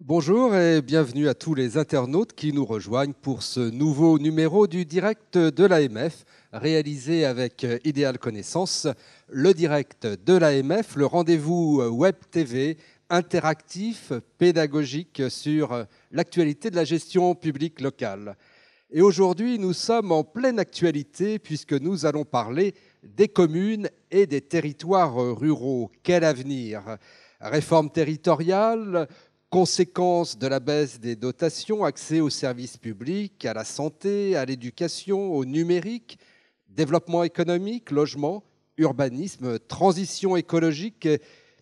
Bonjour et bienvenue à tous les internautes qui nous rejoignent pour ce nouveau numéro du direct de l'AMF réalisé avec Idéal Connaissance, le direct de l'AMF, le rendez-vous web TV interactif, pédagogique sur l'actualité de la gestion publique locale. Et aujourd'hui, nous sommes en pleine actualité puisque nous allons parler des communes et des territoires ruraux. Quel avenir? Réforme territoriale, conséquences de la baisse des dotations, accès aux services publics, à la santé, à l'éducation, au numérique, développement économique, logement, urbanisme, transition écologique,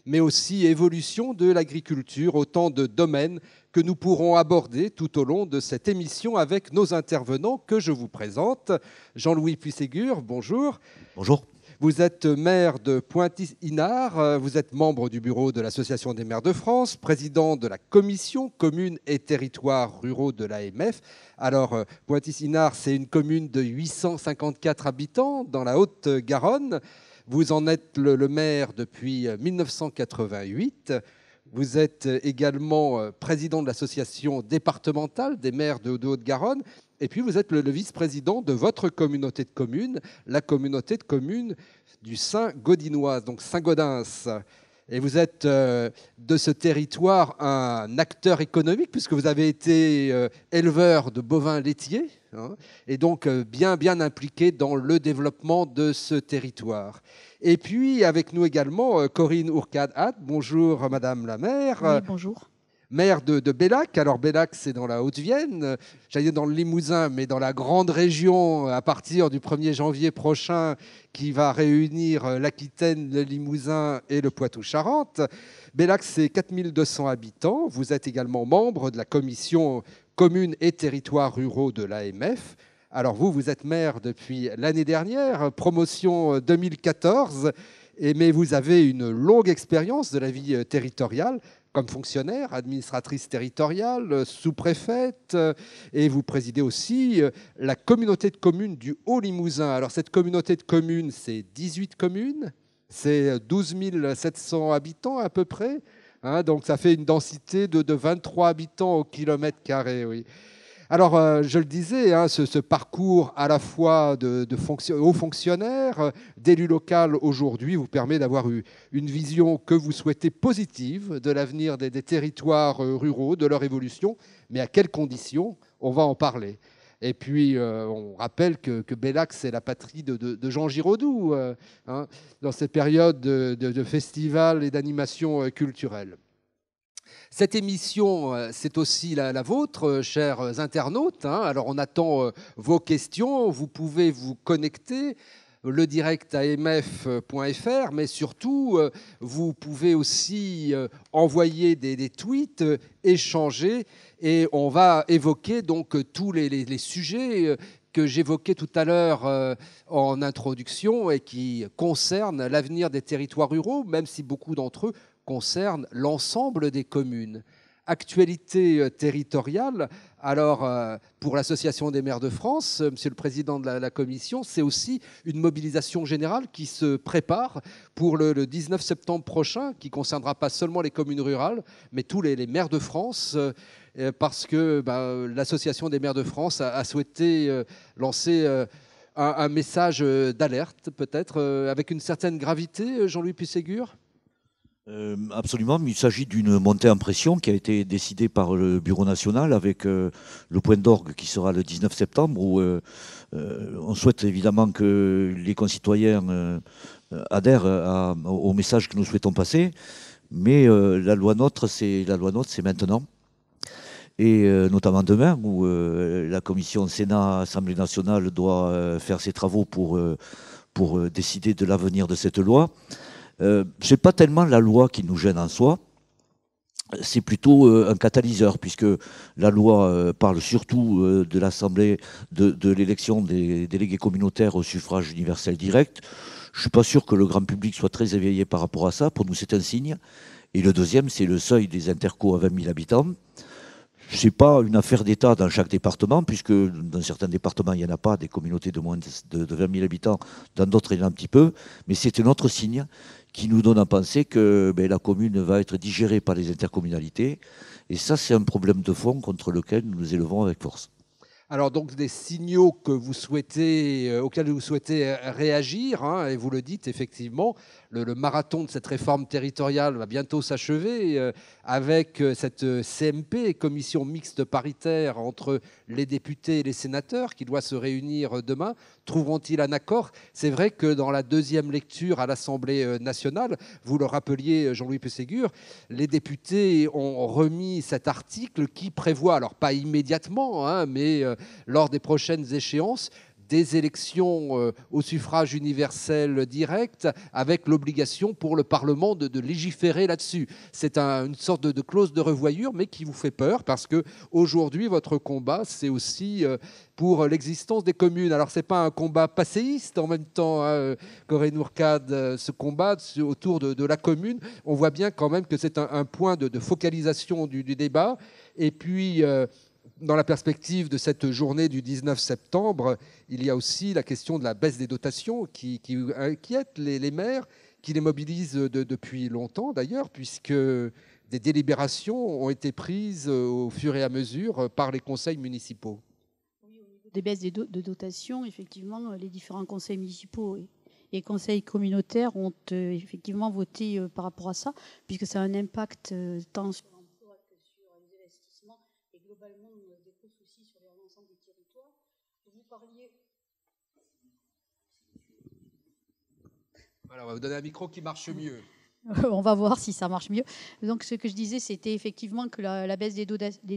mais aussi évolution de l'agriculture, autant de domaines que nous pourrons aborder tout au long de cette émission avec nos intervenants que je vous présente. Jean-Louis Puisségur, bonjour. Bonjour. Vous êtes maire de Pointis-Inard, vous êtes membre du bureau de l'Association des maires de France, président de la commission communes et territoires ruraux de l'AMF. Alors, euh, Pointis-Inard, c'est une commune de 854 habitants dans la Haute-Garonne. Vous en êtes le, maire depuis 1988. Euh, vous êtes également euh, président de l'association départementale des maires de Haute-Garonne et puis, vous êtes le, vice-président de votre communauté de communes, la communauté de communes du Saint-Gaudinoise, donc Saint-Gaudens. Et vous êtes euh, de ce territoire un acteur économique, puisque vous avez été euh, éleveur de bovins laitiers, hein, et donc euh, bien, bien impliqué dans le développement de ce territoire. Et puis, avec nous également, Corinne Ourcade-Hatt. Bonjour, Madame la maire. Oui, bonjour maire de, Bellac. Alors Bellac, c'est dans la Haute-Vienne, j'allais dire dans le Limousin, mais dans la grande région à partir du 1er janvier prochain qui va réunir l'Aquitaine, le Limousin et le Poitou-Charentes. Bellac, c'est 4200 habitants. Vous êtes également membre de la commission communes et territoires ruraux de l'AMF. Alors vous, vous êtes maire depuis l'année dernière, promotion 2014, mais vous avez une longue expérience de la vie territoriale comme fonctionnaire, administratrice territoriale, euh, sous-préfète, euh, et vous présidez aussi euh, la communauté de communes du Haut-Limousin. Alors cette communauté de communes, c'est 18 communes, c'est 12 700 habitants à peu près, hein, donc ça fait une densité de, de 23 habitants au kilomètre carré. Oui. Alors, euh, je le disais, hein, ce, parcours à la fois de, de hauts fonctionnaires, euh, d'élu local aujourd'hui, vous permet d'avoir eu une vision que vous souhaitez positive de l'avenir des, territoires euh, ruraux, de leur évolution, mais à quelles conditions On va en parler. Et puis, on rappelle que, que Bellac, c'est la patrie de, Jean Giraudoux, hein, dans cette période de, de festivals et d'animation culturelle. Cette émission, euh, c'est aussi la, vôtre, euh, chers internautes. Hein. Alors, on attend euh, vos questions. Vous pouvez vous connecter le direct amf.fr, mais surtout, vous pouvez aussi envoyer des, tweets, échanger, et on va évoquer donc tous les, sujets que j'évoquais tout à l'heure en introduction et qui concernent l'avenir des territoires ruraux, même si beaucoup d'entre eux concerne l'ensemble des communes. Actualité euh, territoriale, alors euh, pour l'Association des maires de France, euh, Monsieur le Président de la, Commission, c'est aussi une mobilisation générale qui se prépare pour le, 19 septembre prochain, qui concernera pas seulement les communes rurales, mais tous les, maires de France, parce que bah, l'Association des maires de France a, souhaité lancer un, message d'alerte, peut-être, avec une certaine gravité, Jean-Louis Pusségur euh, absolument, il s'agit d'une montée en pression qui a été décidée par le Bureau national avec euh, le point d'orgue qui sera le 19 septembre où euh, on souhaite évidemment que les concitoyens adhèrent au message que nous souhaitons passer, mais la loi NOTRe, c'est la c'est maintenant. Et notamment demain, où la commission Sénat-Assemblée nationale doit faire ses travaux pour décider de l'avenir de cette loi. Euh, Ce n'est pas tellement la loi qui nous gêne en soi, c'est plutôt euh, un catalyseur, puisque la loi euh, parle surtout de l'Assemblée, de, l'élection des délégués communautaires au suffrage universel direct. Je ne suis pas sûr que le grand public soit très éveillé par rapport à ça. Pour nous, c'est un signe. Et le deuxième, c'est le seuil des intercos à 20 000 habitants. Ce n'est pas une affaire d'État dans chaque département, puisque dans certains départements, il n'y en a pas, des communautés de moins de, 20 000 habitants, dans d'autres, il y en a un petit peu. Mais c'est un autre signe qui nous donne à penser que ben, la commune va être digérée par les intercommunalités. Et ça, c'est un problème de fond contre lequel nous nous élevons avec force. Alors donc des signaux euh, auxquels vous souhaitez euh, réagir, hein, et vous le dites effectivement, le, marathon de cette réforme territoriale va bientôt s'achever euh, avec cette CMP, commission mixte paritaire entre les députés et les sénateurs, qui doit se réunir demain. Trouveront-ils un accord? C'est vrai que dans la deuxième lecture à l'Assemblée nationale, vous le rappeliez, Jean-Louis Pességur, les députés ont remis cet article qui prévoit, alors pas immédiatement, hein, mais lors des prochaines échéances des élections euh, au suffrage universel direct avec l'obligation pour le Parlement de, légiférer là-dessus. C'est une sorte de, clause de revoyure, mais qui vous fait peur parce que aujourd'hui votre combat, c'est aussi euh, pour l'existence des communes. Alors, ce n'est pas un combat passéiste en même temps, hein, Nourcade, euh, ce combat autour de, la commune. On voit bien quand même que c'est un, point de, focalisation du, débat. Et puis, dans la perspective de cette journée du 19 septembre, il y a aussi la question de la baisse des dotations qui, inquiète les, maires, qui les mobilisent depuis longtemps d'ailleurs, puisque des délibérations ont été prises au fur et à mesure par les conseils municipaux. Oui, au niveau des baisses de dotations, effectivement, les différents conseils municipaux et conseils communautaires ont euh, effectivement voté euh, par rapport à ça, puisque ça a un impact euh, tant on va vous donner un micro qui marche mieux. on va voir si ça marche mieux. Donc, ce que je disais, c'était effectivement que la, baisse des,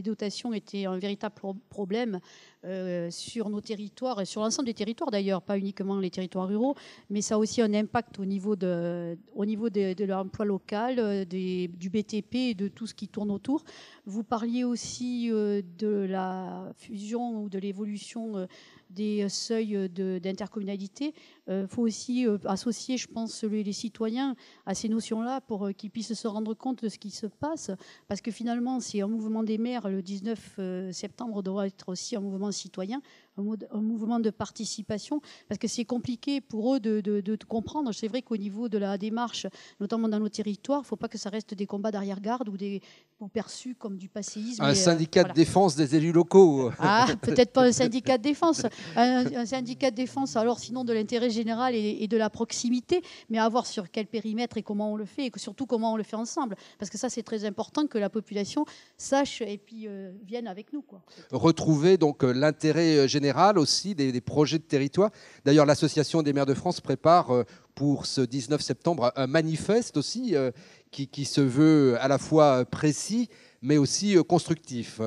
dotations était un véritable problème euh, sur nos territoires et sur l'ensemble des territoires d'ailleurs, pas uniquement les territoires ruraux, mais ça a aussi un impact au niveau de, au niveau de, l'emploi local, euh, du BTP et de tout ce qui tourne autour. Vous parliez aussi euh, de la fusion ou de l'évolution des seuils d'intercommunalité. Il faut aussi associer, je pense, les citoyens à ces notions là pour euh, qu'ils puissent se rendre compte de ce qui se passe. Parce que finalement, c'est un mouvement des maires, le 19 euh, septembre doit être aussi un mouvement citoyen un, mouvement de participation, parce que c'est compliqué pour eux de, de, comprendre. C'est vrai qu'au niveau de la démarche, notamment dans nos territoires, il ne faut pas que ça reste des combats d'arrière-garde ou, des, ou perçus comme du passéisme. Un euh, syndicat de défense des élus locaux. Ah, peut-être pas un syndicat de défense. Un, syndicat de défense, alors sinon de l'intérêt général et, de la proximité, mais à voir sur quel périmètre et comment on le fait, et surtout comment on le fait ensemble. Parce que ça, c'est très important que la population sache et puis euh, vienne avec nous. Quoi. Retrouver donc euh, l'intérêt général aussi, des, projets de territoire. D'ailleurs, l'Association des maires de France prépare euh, pour ce 19 septembre un manifeste aussi euh, qui, se veut à la fois précis mais aussi euh, constructif.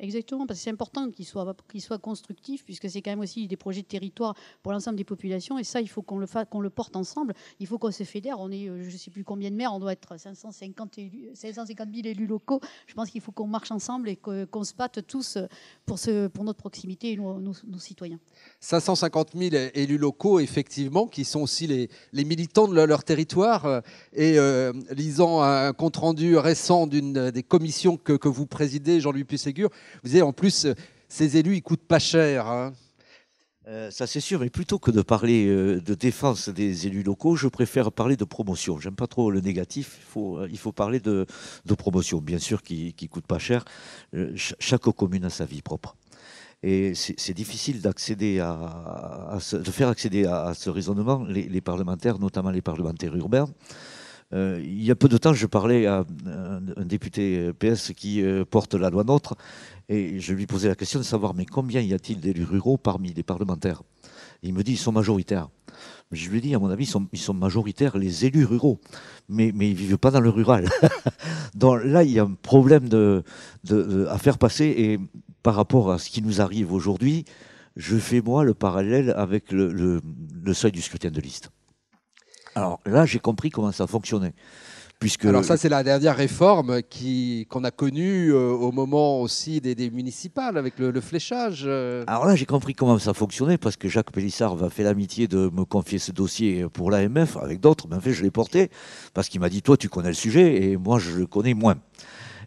Exactement, parce que c'est important qu'il soit, qu'il soit constructif, puisque c'est quand même aussi des projets de territoire pour l'ensemble des populations, et ça, il faut qu'on le, porte ensemble, il faut qu'on se fédère. On est, euh, je ne sais plus combien de maires, on doit être 550, 550 000 élus locaux. Je pense qu'il faut qu'on marche ensemble et qu'on se batte tous pour, ce, pour notre proximité et nos, citoyens. 550 000 élus locaux, effectivement, qui sont aussi les, militants de leur, territoire. Et euh, lisant un compte-rendu récent d'une des commissions que, que vous présidez, Jean-Louis Pusségur, vous savez, en plus, euh, ces élus, ils coûtent pas cher. Hein. Euh, ça c'est sûr, mais plutôt que de parler euh, de défense des élus locaux, je préfère parler de promotion. J'aime pas trop le négatif, il faut, parler de, promotion, bien sûr, qui ne coûte pas cher. chaque commune a sa vie propre. Et c'est difficile d'accéder à, de faire accéder à, ce raisonnement les, parlementaires, notamment les parlementaires urbains. Il y a peu de temps, je parlais à un, député PS qui euh, porte la loi NOTRe et je lui posais la question de savoir mais combien y a-t-il d'élus ruraux parmi les parlementaires? Il me dit ils sont majoritaires. Je lui ai dit, à mon avis, ils sont, majoritaires les élus ruraux, mais, ils ne vivent pas dans le rural. Donc là, il y a un problème à faire passer et par rapport à ce qui nous arrive aujourd'hui, je fais moi le parallèle avec le seuil du scrutin de liste. Alors là, j'ai compris comment ça fonctionnait. Puisque... Alors ça, c'est la dernière réforme qu'on a connue euh, au moment aussi des, municipales, avec le, fléchage. Euh. Alors là, j'ai compris comment ça fonctionnait, parce que Jacques Pélissard va fait l'amitié de me confier ce dossier pour l'AMF, avec d'autres, mais en fait, je l'ai porté, parce qu'il m'a dit, toi, tu connais le sujet, et moi, je le connais moins.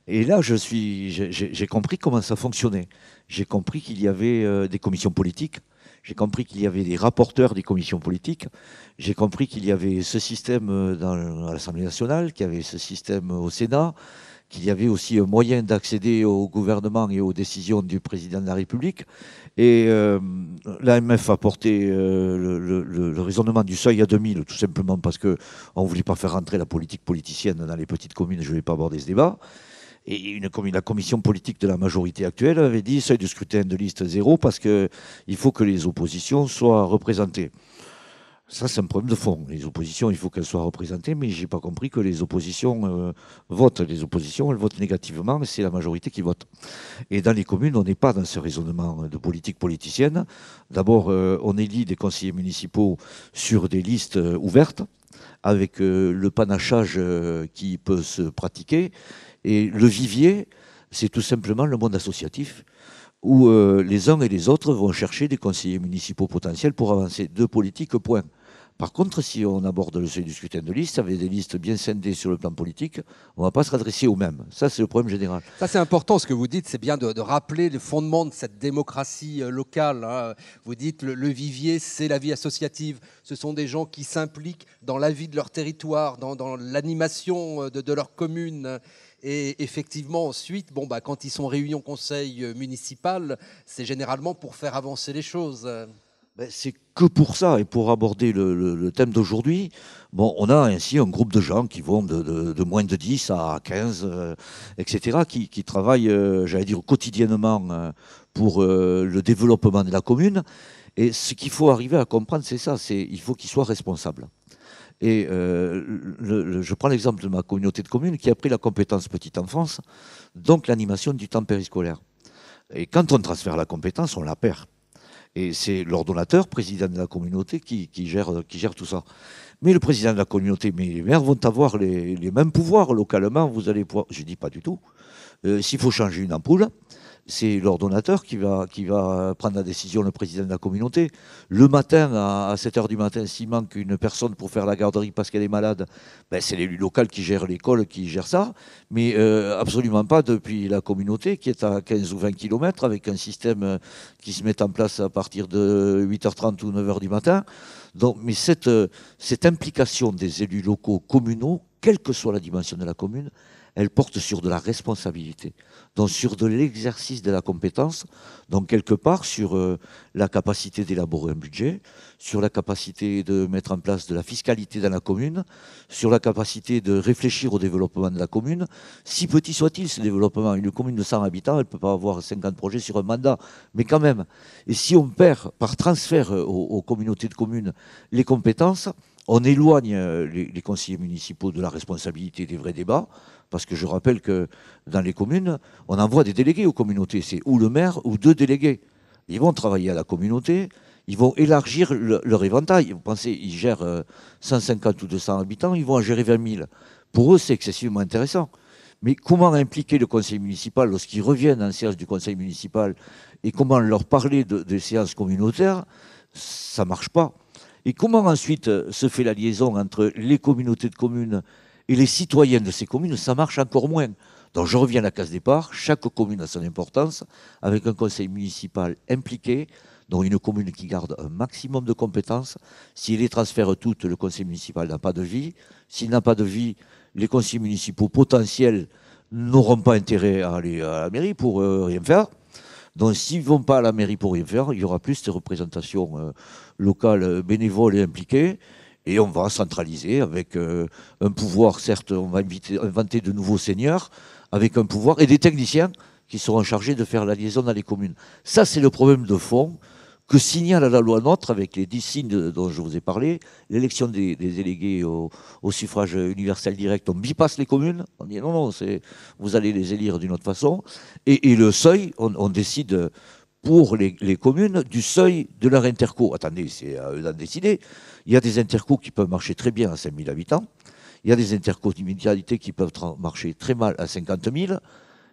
Et là, je suis, j'ai compris comment ça fonctionnait. J'ai compris qu'il y avait euh, des commissions politiques. J'ai compris qu'il y avait des rapporteurs des commissions politiques. J'ai compris qu'il y avait ce système euh, dans l'Assemblée nationale, qu'il y avait ce système au Sénat, qu'il y avait aussi un moyen d'accéder au gouvernement et aux décisions du président de la République. Et euh, l'AMF a porté euh, le, raisonnement du seuil à 2000, tout simplement parce qu'on ne voulait pas faire rentrer la politique politicienne dans les petites communes. Je ne vais pas aborder ce débat. Et la commission politique de la majorité actuelle avait dit seuil de scrutin de liste zéro parce qu'il faut que les oppositions soient représentées. Ça, c'est un problème de fond. Les oppositions, il faut qu'elles soient représentées, mais je n'ai pas compris que les oppositions euh, votent. Les oppositions, elles votent négativement, mais c'est la majorité qui vote. Et dans les communes, on n'est pas dans ce raisonnement de politique politicienne. D'abord, euh, on élit des conseillers municipaux sur des listes euh, ouvertes, avec le panachage qui peut se pratiquer. Et le vivier, c'est tout simplement le monde associatif où les uns et les autres vont chercher des conseillers municipaux potentiels pour avancer. Deux politiques, point. Par contre, si on aborde le sujet du scrutin de liste avec des listes bien scindées sur le plan politique, on ne va pas se redresser aux mêmes. Ça, c'est le problème général. Ça, c'est important. Ce que vous dites, c'est bien de, rappeler le fondement de cette démocratie euh, locale. Hein. Vous dites le, le vivier, c'est la vie associative. Ce sont des gens qui s'impliquent dans la vie de leur territoire, dans, l'animation euh, de, leur commune. Et effectivement, ensuite, bon, bah, quand ils sont réunis au conseil euh, municipal, c'est généralement pour faire avancer les choses. Ben, c'est que pour ça et pour aborder le, thème d'aujourd'hui, bon, on a ainsi un groupe de gens qui vont de, moins de 10 à 15, euh, etc., qui, travaillent, euh, j'allais dire, quotidiennement pour le développement de la commune. Et ce qu'il faut arriver à comprendre, c'est ça, c'est il faut qu'ils soient responsables. Et je prends l'exemple de ma communauté de communes qui a pris la compétence petite enfance, donc l'animation du temps périscolaire. Et quand on transfère la compétence, on la perd. Et c'est l'ordonnateur, président de la communauté, qui, gère, tout ça. Mais le président de la communauté, mais les maires vont avoir les, mêmes pouvoirs localement. Vous allez. Je dis pas du tout. Euh, s'il faut changer une ampoule, c'est l'ordonnateur qui va, prendre la décision, le président de la communauté. Le matin, à 7 h du matin, s'il manque une personne pour faire la garderie parce qu'elle est malade, ben c'est l'élu local qui gère l'école, qui gère ça. Mais euh, absolument pas depuis la communauté qui est à 15 ou 20 km avec un système euh, qui se met en place à partir de 8h30 ou 9h du matin. Mais euh, cette implication des élus locaux communaux, quelle que soit la dimension de la commune, elle porte sur de la responsabilité, donc sur de l'exercice de la compétence, donc quelque part sur euh, la capacité d'élaborer un budget, sur la capacité de mettre en place de la fiscalité dans la commune, sur la capacité de réfléchir au développement de la commune. Si petit soit-il ce développement, une commune de 100 habitants, elle ne peut pas avoir 50 projets sur un mandat, mais quand même. Et si on perd par transfert euh, aux communautés de communes les compétences, on éloigne euh, les, conseillers municipaux de la responsabilité des vrais débats, parce que je rappelle que dans les communes, on envoie des délégués aux communautés. C'est ou le maire ou deux délégués. Ils vont travailler à la communauté, ils vont élargir leur éventail. Vous pensez, ils gèrent 150 euh, ou 200 habitants, ils vont en gérer 20 000. Pour eux, c'est excessivement intéressant. Mais comment impliquer le conseil municipal lorsqu'ils reviennent en séance du conseil municipal et comment leur parler de, des séances communautaires, ça ne marche pas. Et comment ensuite euh, se fait la liaison entre les communautés de communes et les citoyens de ces communes? Ça marche encore moins. Donc je reviens à la case départ, chaque commune a son importance, avec un conseil municipal impliqué, dont une commune qui garde un maximum de compétences. S'il les transfère toutes, le conseil municipal n'a pas de vie. S'il n'a pas de vie, les conseils municipaux potentiels n'auront pas intérêt à aller à la mairie pour euh, rien faire. Donc s'ils ne vont pas à la mairie pour rien faire, il y aura plus de représentations euh, locales euh, bénévoles et impliquées. Et on va centraliser avec euh, un pouvoir, certes, on va inventer de nouveaux seigneurs, avec un pouvoir et des techniciens qui seront chargés de faire la liaison dans les communes. Ça, c'est le problème de fond que signale la loi NOTRe avec les dix signes dont je vous ai parlé, l'élection des, délégués au, suffrage universel direct, on bypasse les communes, on dit non, non, vous allez les élire d'une autre façon, et, le seuil, on, décide pour les, communes du seuil de leur interco. Attendez, c'est à eux d'en décider. Il y a des intercos qui peuvent marcher très bien à 5000 habitants, il y a des intercos d'immédialité qui peuvent marcher très mal à 50 000,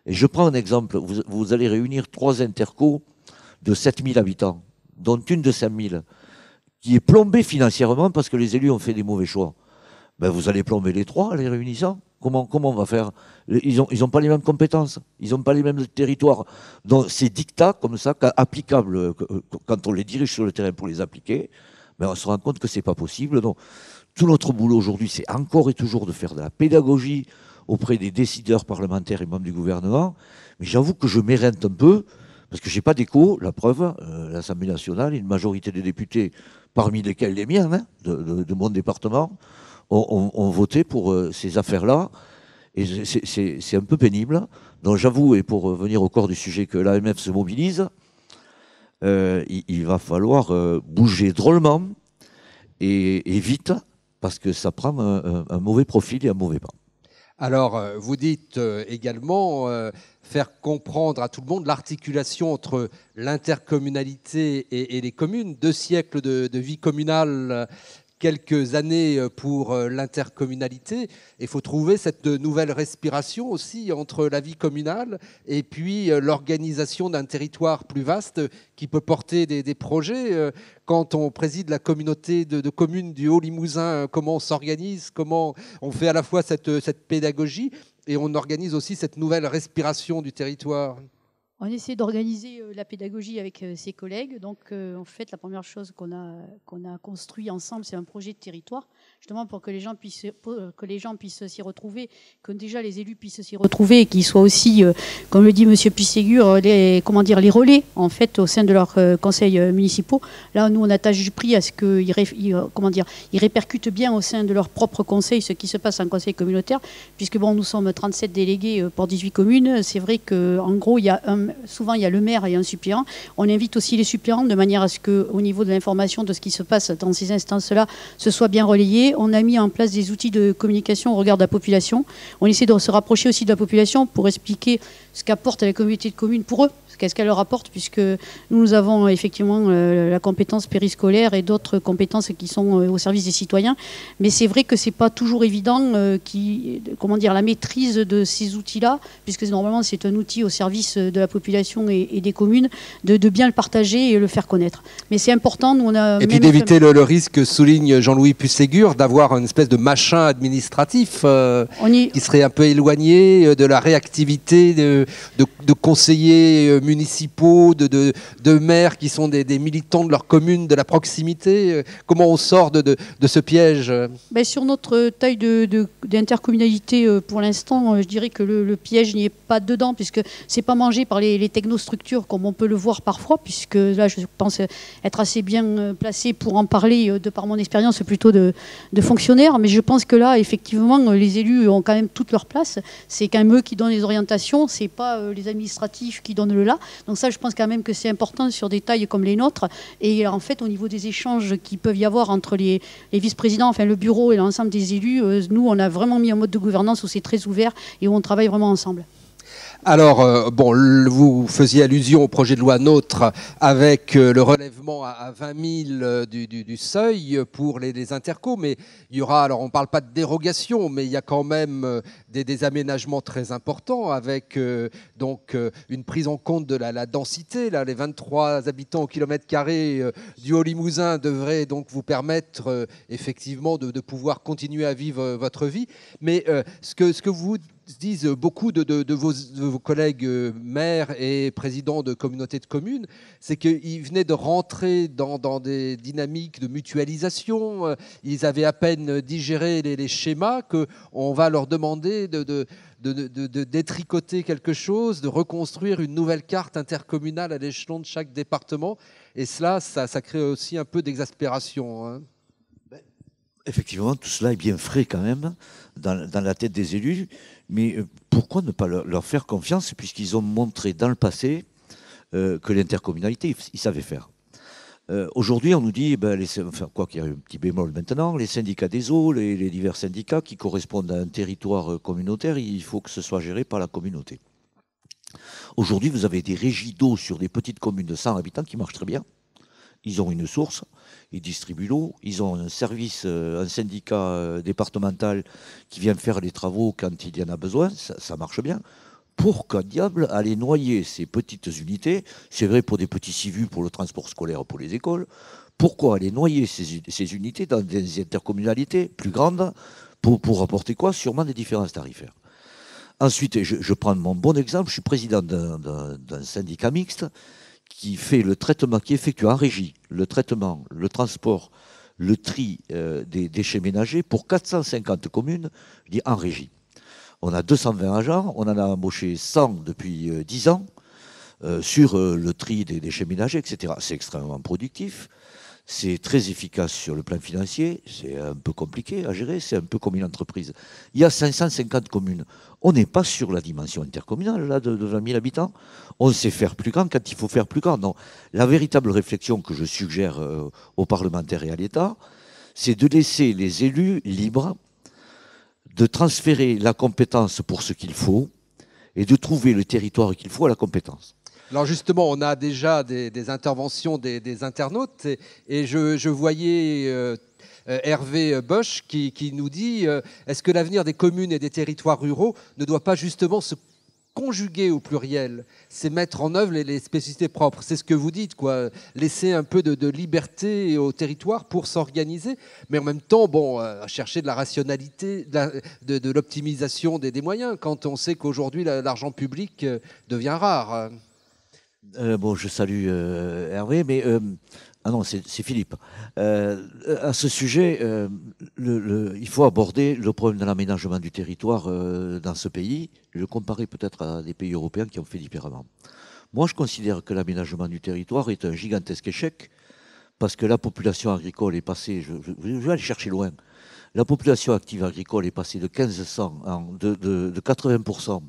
et je prends un exemple, vous, vous allez réunir trois intercos de 7000 habitants dont une de 5000, qui est plombée financièrement parce que les élus ont fait des mauvais choix, ben vous allez plomber les trois en les réunissant. Comment, comment on va faire? Ils n'ont pas les mêmes compétences, ils n'ont pas les mêmes territoires. Donc ces dictats comme ça, applicables euh, quand on les dirige sur le terrain pour les appliquer, ben on se rend compte que c'est pas possible. Donc tout notre boulot aujourd'hui, c'est encore et toujours de faire de la pédagogie auprès des décideurs parlementaires et membres du gouvernement. Mais j'avoue que je m'éreinte un peu parce que j'ai pas d'écho. La preuve, euh, l'Assemblée nationale, une majorité des députés, parmi lesquels les miens, hein, de, mon département, ont, voté pour euh, ces affaires-là. Et c'est un peu pénible. Donc j'avoue, et pour venir au corps du sujet, que l'AMF se mobilise, euh, il, va falloir bouger drôlement et, vite, parce que ça prend un mauvais profil et un mauvais pas. Alors, euh, vous dites euh, également euh, faire comprendre à tout le monde l'articulation entre l'intercommunalité et, les communes. Deux siècles de vie communale quelques années euh, pour euh, l'intercommunalité. Il faut trouver cette nouvelle respiration aussi entre la vie communale et puis euh, l'organisation d'un territoire plus vaste qui peut porter des, projets. Quand on préside la communauté de, communes du Haut-Limousin, comment on s'organise, comment on fait à la fois cette, cette pédagogie et on organise aussi cette nouvelle respiration du territoire. On essaie d'organiser euh, la pédagogie avec euh, ses collègues. Donc, euh, en fait, la première chose qu'on a, qu'on a construit ensemble, c'est un projet de territoire, justement pour que les gens puissent, que les gens puissent s'y retrouver, que déjà les élus puissent s'y retrouver et qu'ils soient aussi, comme le dit Monsieur Pisségur, les, comment dire, les relais, en fait, au sein de leurs conseils municipaux. Là, nous, on attache du prix à ce qu'ils, comment dire, ils répercutent bien au sein de leur propre conseil ce qui se passe en conseil communautaire, puisque bon, nous sommes 37 délégués pour 18 communes. C'est vrai qu'en gros, il y a souvent il y a le maire et un suppléant. On invite aussi les suppléants de manière à ce qu'au niveau de l'information de ce qui se passe dans ces instances-là, ce soit bien relayé. On a mis en place des outils de communication au regard de la population. On essaie de se rapprocher aussi de la population pour expliquer ce qu'apporte la communauté de communes pour eux, qu'est-ce qu'elle leur apporte, puisque nous avons effectivement euh, la compétence périscolaire et d'autres compétences qui sont euh, au service des citoyens. Mais c'est vrai que c'est pas toujours évident euh, qui, comment dire, la maîtrise de ces outils-là, puisque normalement c'est un outil au service de la population et, des communes, de, bien le partager et le faire connaître. Mais c'est important. Nous, on a et puis d'éviter le, risque, souligne Jean-Louis Pusségur, d'avoir une espèce de machin administratif qui serait un peu éloigné de la réactivité de, de conseillers municipaux, de, de, maires qui sont des, militants de leur commune, de la proximité euh, Comment on sort de, de ce piège? Ben, Sur notre taille d'intercommunalité, euh, pour l'instant, euh, je dirais que le, piège n'y est pas dedans, puisque c'est pas mangé par les, technostructures comme on peut le voir parfois, puisque là, je pense être assez bien placé pour en parler de par mon expérience plutôt de, de fonctionnaire. Mais je pense que là, effectivement, les élus ont quand même toute leur place. C'est quand même eux qui donnent les orientations, c'est pas les administratifs qui donnent le là. Donc ça, je pense quand même que c'est important sur des tailles comme les nôtres. Et en fait, au niveau des échanges qui peuvent y avoir entre les, vice-présidents, enfin le bureau et l'ensemble des élus, euh, nous, on a vraiment mis un mode de gouvernance où c'est très ouvert et où on travaille vraiment ensemble. Alors, euh, bon, vous faisiez allusion au projet de loi NOTRe avec euh, le relèvement à, 20 000 euh, du, seuil pour les, les, intercos, mais il y aura, alors on ne parle pas de dérogation, mais il y a quand même des, aménagements très importants avec donc une prise en compte de la, densité. Là, les 23 habitants au kilomètre carré du Haut-Limousin devraient donc vous permettre effectivement de, pouvoir continuer à vivre votre vie. Mais ce, que, ce que vous disent beaucoup de, vos, collègues euh, maires et présidents de communautés de communes, c'est qu'ils venaient de rentrer dans, des dynamiques de mutualisation. Euh, ils avaient à peine digéré les, schémas qu'on va leur demander de, détricoter quelque chose, de reconstruire une nouvelle carte intercommunale à l'échelon de chaque département. Et cela, ça, crée aussi un peu d'exaspération. Hein. Ben, effectivement, tout cela est bien frais quand même dans la tête des élus. Mais euh, pourquoi ne pas leur, faire confiance puisqu'ils ont montré dans le passé euh, que l'intercommunalité, ils savaient faire euh, Aujourd'hui, on nous dit, ben, les, enfin, quoi qu'il y ait un petit bémol maintenant, les syndicats des eaux, les, les, divers syndicats qui correspondent à un territoire communautaire, il faut que ce soit géré par la communauté. Aujourd'hui, vous avez des régies d'eau sur des petites communes de 100 habitants qui marchent très bien. Ils ont une source, ils distribuent l'eau, ils ont un service, euh, un syndicat euh, départemental qui vient faire les travaux quand il y en a besoin, ça, marche bien. Pourquoi diable aller noyer ces petites unités C'est vrai pour des petits civus, pour le transport scolaire, pour les écoles. Pourquoi aller noyer ces, unités dans des intercommunalités plus grandes Pour, pour apporter quoi? Sûrement des différences tarifaires. Ensuite, je, je prends mon bon exemple, je suis président d'un syndicat mixte qui fait le traitement, qui effectue en régie le traitement, le transport, le tri euh, des déchets ménagers pour 450 communes, je dis en régie. On a 220 agents, on en a embauché 100 depuis 10 euh, ans euh, sur le tri des déchets ménagers, etc. C'est extrêmement productif. C'est très efficace sur le plan financier, c'est un peu compliqué à gérer, c'est un peu comme une entreprise. Il y a 550 communes. On n'est pas sur la dimension intercommunale là, de, 20 000 habitants. On sait faire plus grand quand il faut faire plus grand. Non, la véritable réflexion que je suggère euh, aux parlementaires et à l'État, c'est de laisser les élus libres de transférer la compétence pour ce qu'il faut et de trouver le territoire qu'il faut à la compétence. Alors justement, on a déjà des, interventions des, internautes et, je, voyais euh, euh, Hervé Bosch qui, nous dit euh, est-ce que l'avenir des communes et des territoires ruraux ne doit pas justement se conjuguer au pluriel, c'est mettre en œuvre les, spécificités propres. C'est ce que vous dites, quoi. Laisser un peu de, liberté au territoire pour s'organiser, mais en même temps, bon, chercher de la rationalité, de, l'optimisation des, des, moyens, quand on sait qu'aujourd'hui l'argent public devient rare. Euh, bon, je salue euh, Hervé, mais euh, ah non, c'est Philippe. à ce sujet, il faut aborder le problème de l'aménagement du territoire dans ce pays. Le comparer peut-être à des pays européens qui ont fait différemment. Moi, je considère que l'aménagement du territoire est un gigantesque échec parce que la population agricole est passée, je, vais aller chercher loin, la population active agricole est passée de 1500, de, de, de 80%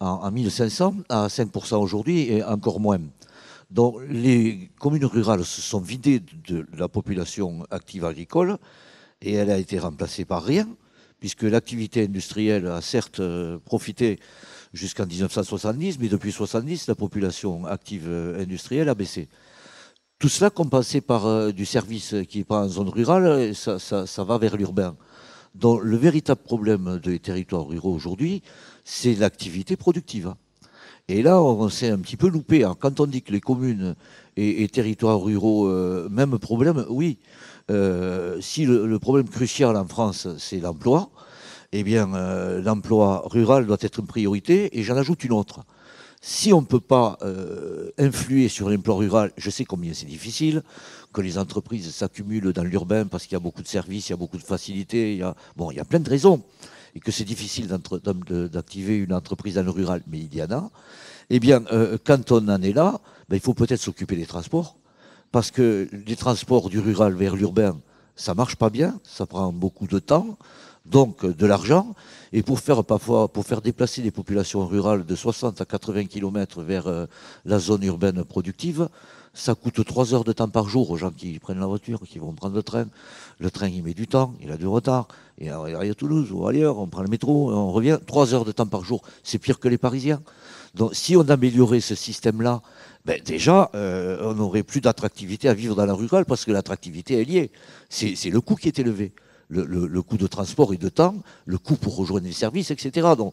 en, 1500 à 5% aujourd'hui et encore moins. Donc les communes rurales se sont vidées de la population active agricole et elle a été remplacée par rien, puisque l'activité industrielle a certes euh, profité jusqu'en 1970, mais depuis 1970, la population active euh, industrielle a baissé. Tout cela compensé par euh, du service qui n'est pas en zone rurale, ça, ça va vers l'urbain. Donc le véritable problème des territoires ruraux aujourd'hui, c'est l'activité productive. Et là, on s'est un petit peu loupé. quand on dit que les communes et, territoires ruraux, euh, même problème, oui. Euh, si le, problème crucial en France, c'est l'emploi, eh bien, euh, l'emploi rural doit être une priorité. Et j'en ajoute une autre. Si on ne peut pas influer sur l'emploi rural, je sais combien c'est difficile, que les entreprises s'accumulent dans l'urbain parce qu'il y a beaucoup de services, il y a beaucoup de facilités, bon, il y a plein de raisons et que c'est difficile d'activer une entreprise dans le rural, mais il y en a, eh bien, euh, quand on en est là, ben, il faut peut-être s'occuper des transports, parce que les transports du rural vers l'urbain, ça marche pas bien, ça prend beaucoup de temps, donc de l'argent, et pour faire parfois, pour faire déplacer des populations rurales de 60 à 80 km vers euh, la zone urbaine productive, ça coûte 3 heures de temps par jour aux gens qui prennent la voiture, qui vont prendre le train. Le train, il met du temps, il a du retard. Et à Toulouse ou ailleurs, on prend le métro, on revient. 3 heures de temps par jour, c'est pire que les Parisiens. Donc si on améliorait ce système-là, ben déjà, euh, on n'aurait plus d'attractivité à vivre dans la rurale parce que l'attractivité est liée. C'est le coût qui est élevé. Le, le, coût de transport et de temps, le coût pour rejoindre les services, etc. Donc,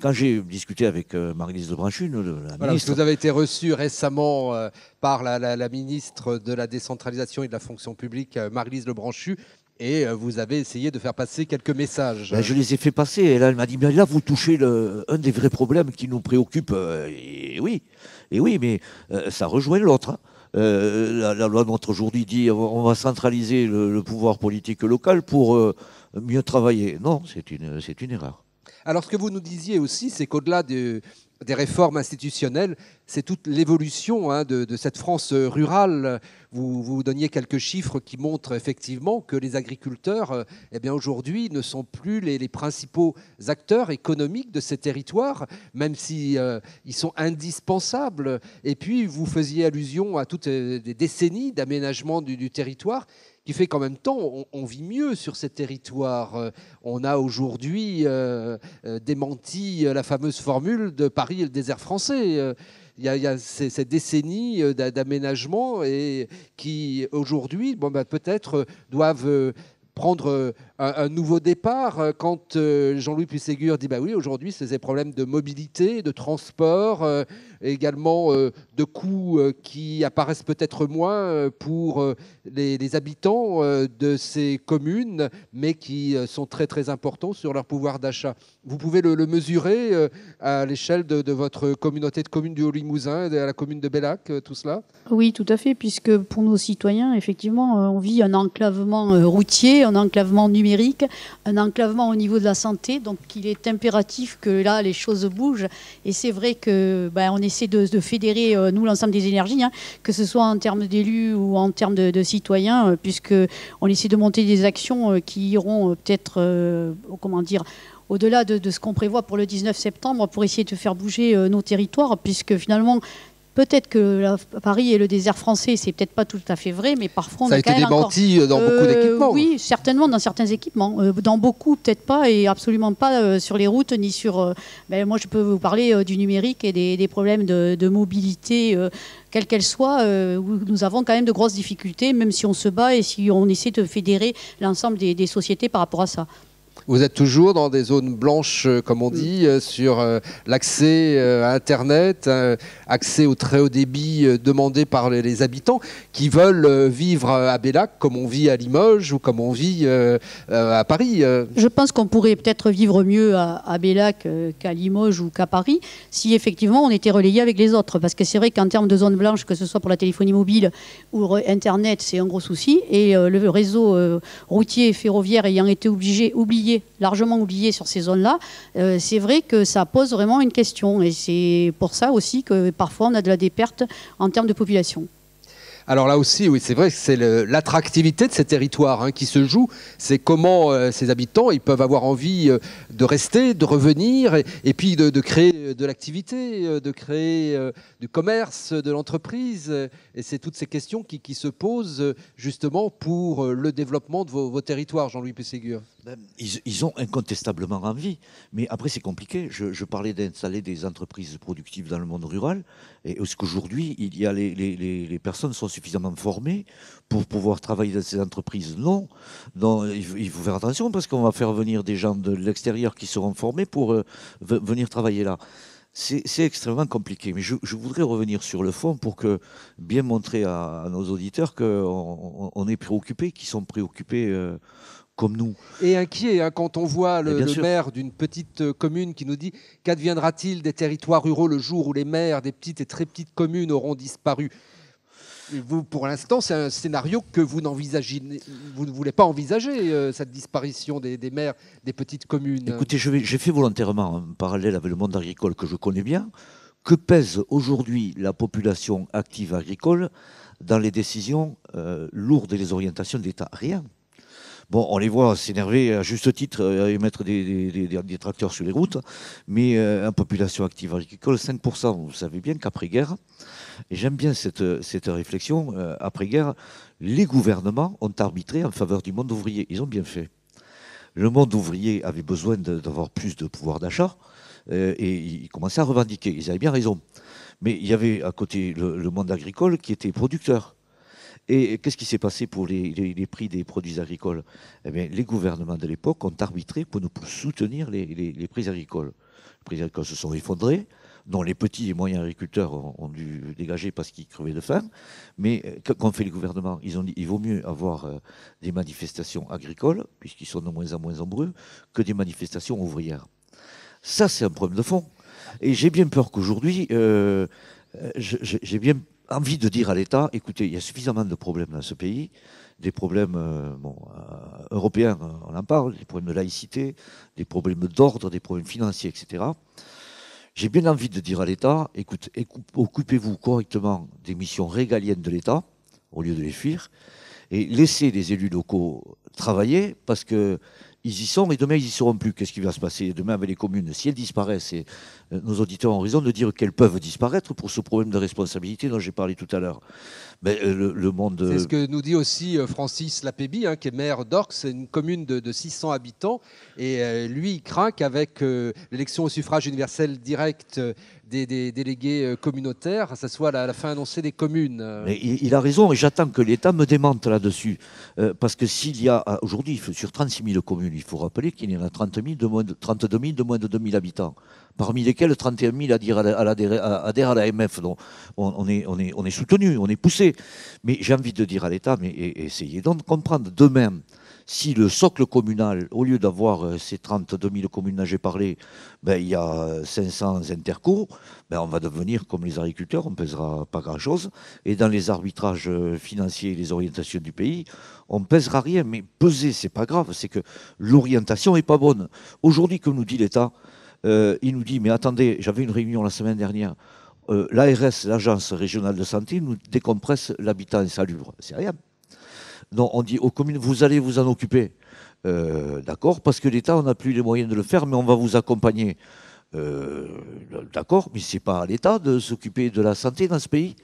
quand j'ai discuté avec euh, Marie-Lise de Branchu, la ministre... Vous avez été reçu récemment euh, par la, ministre de la décentralisation et de la fonction publique, Marie-Lise Lebranchu, et vous avez essayé de faire passer quelques messages. Ben, je les ai fait passer, et là, elle m'a dit, mais là, vous touchez le, un des vrais problèmes qui nous préoccupe. Et oui, et oui mais ça rejoint l'autre. Hein. la, loi de notre aujourd'hui dit on va centraliser le, pouvoir politique local pour mieux travailler. Non, c'est une, une erreur. Alors, ce que vous nous disiez aussi, c'est qu'au-delà des réformes institutionnelles, c'est toute l'évolution hein, de, cette France rurale. Vous, vous donniez quelques chiffres qui montrent effectivement que les agriculteurs, euh, eh bien aujourd'hui, ne sont plus les, principaux acteurs économiques de ces territoires, même si euh, ils sont indispensables. Et puis, vous faisiez allusion à toutes euh, des décennies d'aménagement du territoire qui fait qu'en même temps, on, vit mieux sur ces territoires. Euh, on a aujourd'hui euh, euh, démenti la fameuse formule de Paris et le désert français. Il y a, ces, décennies d'aménagement et qui aujourd'hui, bon, ben, peut-être doivent prendre un, nouveau départ quand Jean-Louis Pusségur dit bah oui aujourd'hui c'est des problèmes de mobilité, de transport, également de coûts qui apparaissent peut-être moins pour les, habitants de ces communes, mais qui sont très très importants sur leur pouvoir d'achat. Vous pouvez le, mesurer à l'échelle de, votre communauté de communes du Haut-Limousin, à la commune de Bellac, tout cela? Oui, tout à fait, puisque pour nos citoyens, effectivement, on vit un enclavement routier, un enclavement numérique, un enclavement au niveau de la santé. Donc il est impératif que là, les choses bougent. Et c'est vrai que ben, on essaie de, fédérer, euh, nous, l'ensemble des énergies, hein, que ce soit en termes d'élus ou en termes de, citoyens, euh, puisqu'on essaie de monter des actions euh, qui iront peut-être, comment dire, au-delà de, de, ce qu'on prévoit pour le 19 septembre, pour essayer de faire bouger nos territoires, puisque finalement, Peut-être que Paris est le désert français, c'est peut-être pas tout à fait vrai, mais parfois on Ça a été démenti euh, dans beaucoup euh, d'équipements. Oui, certainement dans certains équipements. Euh, dans beaucoup, peut-être pas, et absolument pas sur les routes ni sur. Ben, moi, je peux vous parler du numérique et des, problèmes de, mobilité, quelle qu'elle soit, où nous avons quand même de grosses difficultés, même si on se bat et si on essaie de fédérer l'ensemble des sociétés par rapport à ça. Vous êtes toujours dans des zones blanches, euh, comme on dit, euh, sur euh, l'accès à Internet, accès au très haut débit demandé par les habitants qui veulent vivre à Bellac comme on vit à Limoges ou comme on vit à Paris. Je pense qu'on pourrait peut-être vivre mieux à Bellac qu'à Limoges ou qu'à Paris si effectivement on était relayé avec les autres. Parce que c'est vrai qu'en termes de zones blanches, que ce soit pour la téléphonie mobile ou Internet, c'est un gros souci. Et le réseau routier et ferroviaire ayant été obligé, oublié largement oublié sur ces zones-là, euh, c'est vrai que ça pose vraiment une question. Et c'est pour ça aussi que parfois on a de la en termes de population. Alors là aussi, oui, c'est vrai que c'est l'attractivité de ces territoires hein, qui se joue. C'est comment euh, ces habitants ils peuvent avoir envie euh, de rester, de revenir, et, puis de, créer de l'activité, de créer du commerce, de l'entreprise. Et c'est toutes ces questions qui, se posent justement pour le développement de vos, territoires, Jean-Louis Pességur. Ben, ils, ont incontestablement envie, mais après c'est compliqué. Je, parlais d'installer des entreprises productives dans le monde rural, et est-ce qu'aujourd'hui il y a les, les, personnes sont suffisamment formées pour pouvoir travailler dans ces entreprises? Non, non il, faut faire attention parce qu'on va faire venir des gens de l'extérieur qui seront formés pour euh, venir travailler là. C'est extrêmement compliqué, mais je, voudrais revenir sur le fond pour que bien montrer à, nos auditeurs qu'on on est préoccupés, qu'ils sont préoccupés. Euh, comme nous. Et inquiet hein, quand on voit le, maire d'une petite euh, commune qui nous dit qu'adviendra-t-il des territoires ruraux le jour où les maires des petites et très petites communes auront disparu? Vous, pour l'instant, c'est un scénario que vous n'envisagez, vous ne voulez pas envisager euh, cette disparition des, maires des petites communes. Écoutez, j'ai fait volontairement un parallèle avec le monde agricole que je connais bien. Que pèse aujourd'hui la population active agricole dans les décisions euh, lourdes et les orientations de l'État? Rien. Bon, on les voit s'énerver à juste titre euh, et mettre des, tracteurs sur les routes, mais euh, en population active agricole, 5%. Vous savez bien qu'après-guerre, et j'aime bien cette, cette réflexion, euh, après-guerre, les gouvernements ont arbitré en faveur du monde ouvrier. Ils ont bien fait. Le monde ouvrier avait besoin d'avoir plus de pouvoir d'achat et ils commençaient à revendiquer. Ils avaient bien raison. Mais il y avait à côté le monde agricole qui était producteur. Et qu'est-ce qui s'est passé pour les, prix des produits agricoles? Eh bien, Les gouvernements de l'époque ont arbitré pour nous soutenir les, prix agricoles. Les prix agricoles se sont effondrés, dont les petits et moyens agriculteurs ont, dû dégager parce qu'ils crevaient de faim. Mais euh, qu'ont fait les gouvernements? Ils ont dit qu'il vaut mieux avoir euh, des manifestations agricoles, puisqu'ils sont de moins en moins nombreux, que des manifestations ouvrières. Ça, c'est un problème de fond. Et j'ai bien peur qu'aujourd'hui, euh, j'ai bien envie de dire à l'État, écoutez, il y a suffisamment de problèmes dans ce pays, des problèmes euh, bon, euh, européens, euh, on en parle, des problèmes de laïcité, des problèmes d'ordre, des problèmes financiers, etc. J'ai bien envie de dire à l'État, écoutez, occupez-vous correctement des missions régaliennes de l'État, au lieu de les fuir, et laissez les élus locaux travailler, parce que ils y sont et demain ils y seront plus. Qu'est-ce qui va se passer demain avec les communes Si elles disparaissent, et euh, nos auditeurs ont raison de dire qu'elles peuvent disparaître pour ce problème de responsabilité dont j'ai parlé tout à l'heure. Mais euh, le, monde. C'est ce que nous dit aussi euh, Francis Lapébi, hein, qui est maire d'Orx, c'est une commune de, 600 habitants. Et lui, il craint qu'avec l'élection au suffrage universel direct des, délégués communautaires, ça soit à la, fin annoncée des communes. Mais il, a raison et j'attends que l'État me démente là-dessus. parce que s'il y a aujourd'hui sur 36 000 communes, il faut rappeler qu'il y en a 30 000 de moins de, 32 000 de moins de 2 000 habitants parmi lesquels 31 000 adhèrent à l'AMF. Donc on, est, on, est, on est soutenu, on est poussé. Mais j'ai envie de dire à l'État, mais essayez donc de comprendre demain si le socle communal, au lieu d'avoir euh, ces 32 000 communes dont j'ai parlé, ben, il y a 500 intercours, ben, on va devenir comme les agriculteurs, on ne pèsera pas grand-chose. Et dans les arbitrages euh, financiers et les orientations du pays, on ne pèsera rien. Mais peser, c'est pas grave, c'est que l'orientation n'est pas bonne. Aujourd'hui, comme nous dit l'État, euh, il nous dit, mais attendez, j'avais une réunion la semaine dernière, euh, l'ARS, l'Agence régionale de santé, nous décompresse l'habitat insalubre. C'est rien. Non, on dit aux communes, vous allez vous en occuper. Euh, d'accord, parce que l'État, on n'a plus les moyens de le faire, mais on va vous accompagner. D'accord, mais ce n'est pas à l'État de s'occuper de la santé dans ce pays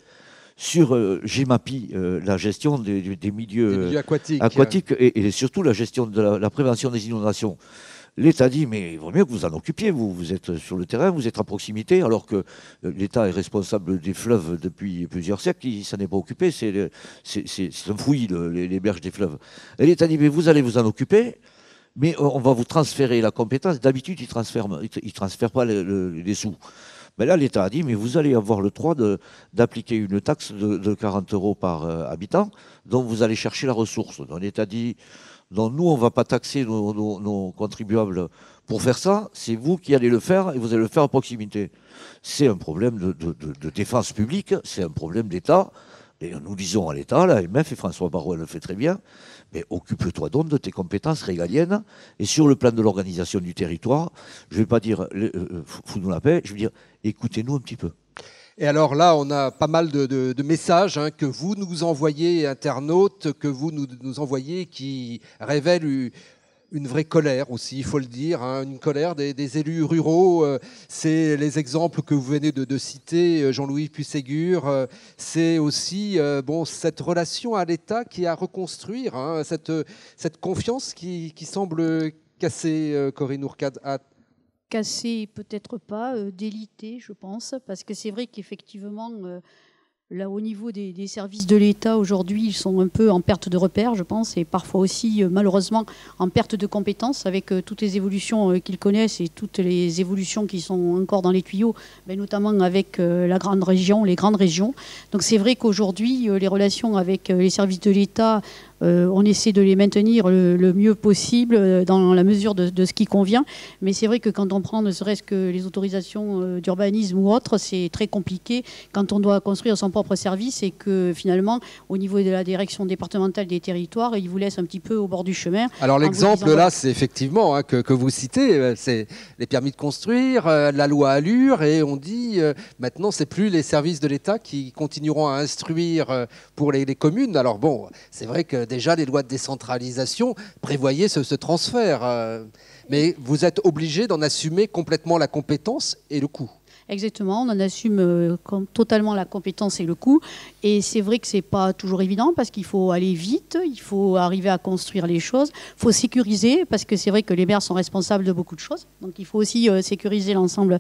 sur GEMAPI, la gestion des, milieux, aquatiques, et, surtout la gestion de la prévention des inondations. L'État dit, mais il vaut mieux que vous en occupiez, vous, vous êtes sur le terrain, vous êtes à proximité, alors que euh, l'État est responsable des fleuves depuis plusieurs siècles, il s'en est pas occupé, c'est un fouillis, les, berges des fleuves. Et l'État dit, mais vous allez vous en occuper, mais on va vous transférer la compétence. D'habitude, il ne transfère pas les, sous. Mais là, l'État a dit, mais vous allez avoir le droit d'appliquer une taxe de, 40 euros par euh, habitant, dont vous allez chercher la ressource. Donc l'État dit, donc nous, on ne va pas taxer nos, contribuables pour faire ça. C'est vous qui allez le faire et vous allez le faire à proximité. C'est un problème de, défense publique, c'est un problème d'État. Et nous disons à l'État, l'AMF et François Barouin le fait très bien, mais occupe-toi donc de tes compétences régaliennes. Et sur le plan de l'organisation du territoire, je ne vais pas dire euh, euh, fous-nous la paix, je veux dire écoutez-nous un petit peu. Et alors là, on a pas mal de, messages hein, que vous nous envoyez, internautes, que vous nous, envoyez, qui révèlent une vraie colère aussi, il faut le dire, hein, une colère des, élus ruraux. Euh, c'est les exemples que vous venez de, citer, euh, Jean-Louis Pusségur. Euh, c'est aussi bon, cette relation à l'État qui a à reconstruire, hein, cette, confiance qui, semble casser, Corinne Ourcade cassé, peut-être pas, euh, délité, je pense, parce que c'est vrai qu'effectivement, euh, Là, au niveau des, services de l'État, aujourd'hui, ils sont un peu en perte de repère, je pense, et parfois aussi, euh, malheureusement, en perte de compétences, avec toutes les évolutions qu'ils connaissent et toutes les évolutions qui sont encore dans les tuyaux, mais notamment avec la grande région, les grandes régions. Donc c'est vrai qu'aujourd'hui, les relations avec les services de l'État, on essaie de les maintenir le, mieux possible dans la mesure de, de ce qui convient. Mais c'est vrai que quand on prend ne serait-ce que les autorisations d'urbanisme ou autres, c'est très compliqué quand on doit construire son propre service et que finalement, au niveau de la direction départementale des territoires, ils vous laissent un petit peu au bord du chemin. Alors l'exemple là, c'est effectivement hein, que, vous citez, euh, c'est les permis de construire, euh, la loi Allure, et on dit euh, maintenant, c'est plus les services de l'État qui continueront à instruire pour les, communes. Alors bon, c'est vrai que déjà les lois de décentralisation prévoyaient ce, transfert, mais vous êtes obligé d'en assumer complètement la compétence et le coût. Exactement, on en assume euh, totalement la compétence et le coût. Et c'est vrai que c'est pas toujours évident parce qu'il faut aller vite, il faut arriver à construire les choses, il faut sécuriser parce que c'est vrai que les maires sont responsables de beaucoup de choses. Donc il faut aussi euh, sécuriser l'ensemble,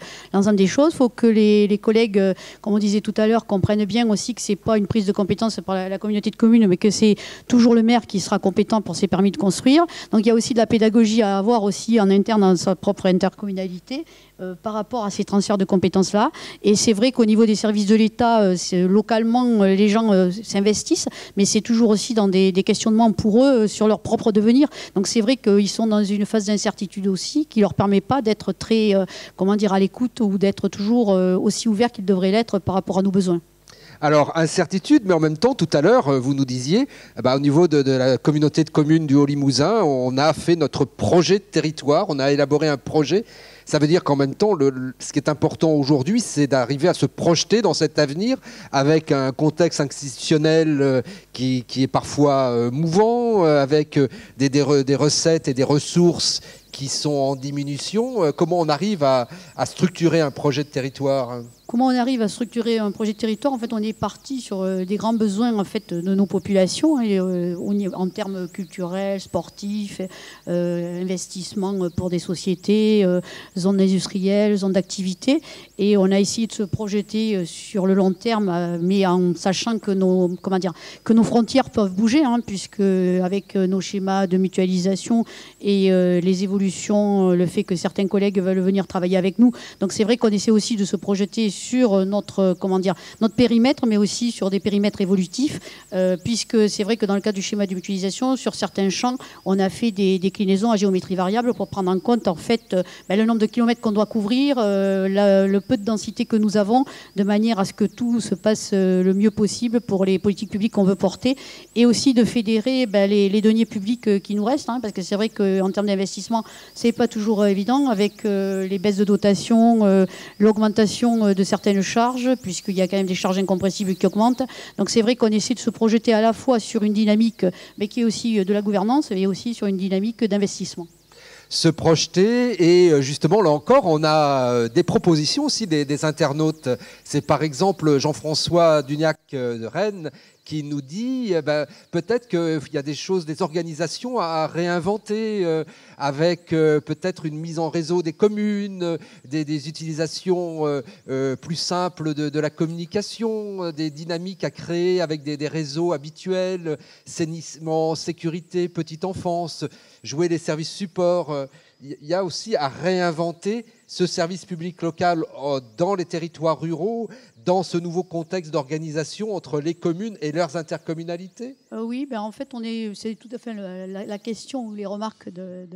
des choses. Il faut que les, collègues, euh, comme on disait tout à l'heure, comprennent bien aussi que c'est pas une prise de compétence par la, la communauté de communes, mais que c'est toujours le maire qui sera compétent pour ses permis de construire. Donc il y a aussi de la pédagogie à avoir aussi en interne dans sa propre intercommunalité euh, par rapport à ces transferts de compétences-là. Et c'est vrai qu'au niveau des services de l'État, euh, localement, euh, les gens s'investissent, mais c'est toujours aussi dans des, questionnements pour eux sur leur propre devenir. Donc c'est vrai qu'ils sont dans une phase d'incertitude aussi qui ne leur permet pas d'être très, comment dire, à l'écoute ou d'être toujours aussi ouverts qu'ils devraient l'être par rapport à nos besoins. Alors, incertitude, mais en même temps, tout à l'heure, vous nous disiez, eh ben, au niveau de, de, la communauté de communes du Haut-Limousin, on a fait notre projet de territoire, on a élaboré un projet ça veut dire qu'en même temps, ce qui est important aujourd'hui, c'est d'arriver à se projeter dans cet avenir avec un contexte institutionnel euh, qui, est parfois euh, mouvant, euh, avec des, des, recettes et des ressources qui sont en diminution. comment on arrive à structurer un projet de territoire Comment on arrive à structurer un projet de territoire? En fait, on est parti sur euh, des grands besoins en fait de nos populations, et, euh, en termes culturels, sportifs, euh, investissements pour des sociétés, zones industrielles, zones d'activité, et on a essayé de se projeter sur le long terme, mais en sachant que nos comment dire que nos frontières peuvent bouger, hein, puisque avec nos schémas de mutualisation et les évolutions, le fait que certains collègues veulent venir travailler avec nous, donc c'est vrai qu'on essaie aussi de se projeter sur euh, notre, euh, comment dire, notre périmètre, mais aussi sur des périmètres évolutifs, euh, puisque c'est vrai que dans le cas du schéma de mutualisation, sur certains champs, on a fait des déclinaisons à géométrie variable pour prendre en compte en fait ben, le nombre de kilomètres qu'on doit couvrir, le peu de densité que nous avons, de manière à ce que tout se passe le mieux possible pour les politiques publiques qu'on veut porter, et aussi de fédérer ben, les, deniers publics qui nous restent, hein, parce que c'est vrai qu'en termes d'investissement, c'est pas toujours évident avec les baisses de dotation, l'augmentation de certaines charges, puisqu'il y a quand même des charges incompressibles qui augmentent. Donc c'est vrai qu'on essaie de se projeter à la fois sur une dynamique, mais qui est aussi de la gouvernance, et aussi sur une dynamique d'investissement se projeter. Et euh, justement, là encore, on a euh, des propositions aussi des, internautes. C'est par exemple Jean-François Duniac euh, de Rennes qui nous dit eh ben, peut-être qu'il y a des choses, des organisations à réinventer avec peut-être une mise en réseau des communes, des, utilisations plus simples de, la communication, des dynamiques à créer avec des, réseaux habituels, sainissement, sécurité, petite enfance jouer les services supports. Il y a aussi à réinventer ce service public local euh, dans les territoires ruraux, dans ce nouveau contexte d'organisation entre les communes et leurs intercommunalités? Euh, Oui, ben en fait, on est, c'est tout à fait la, question ou les remarques de,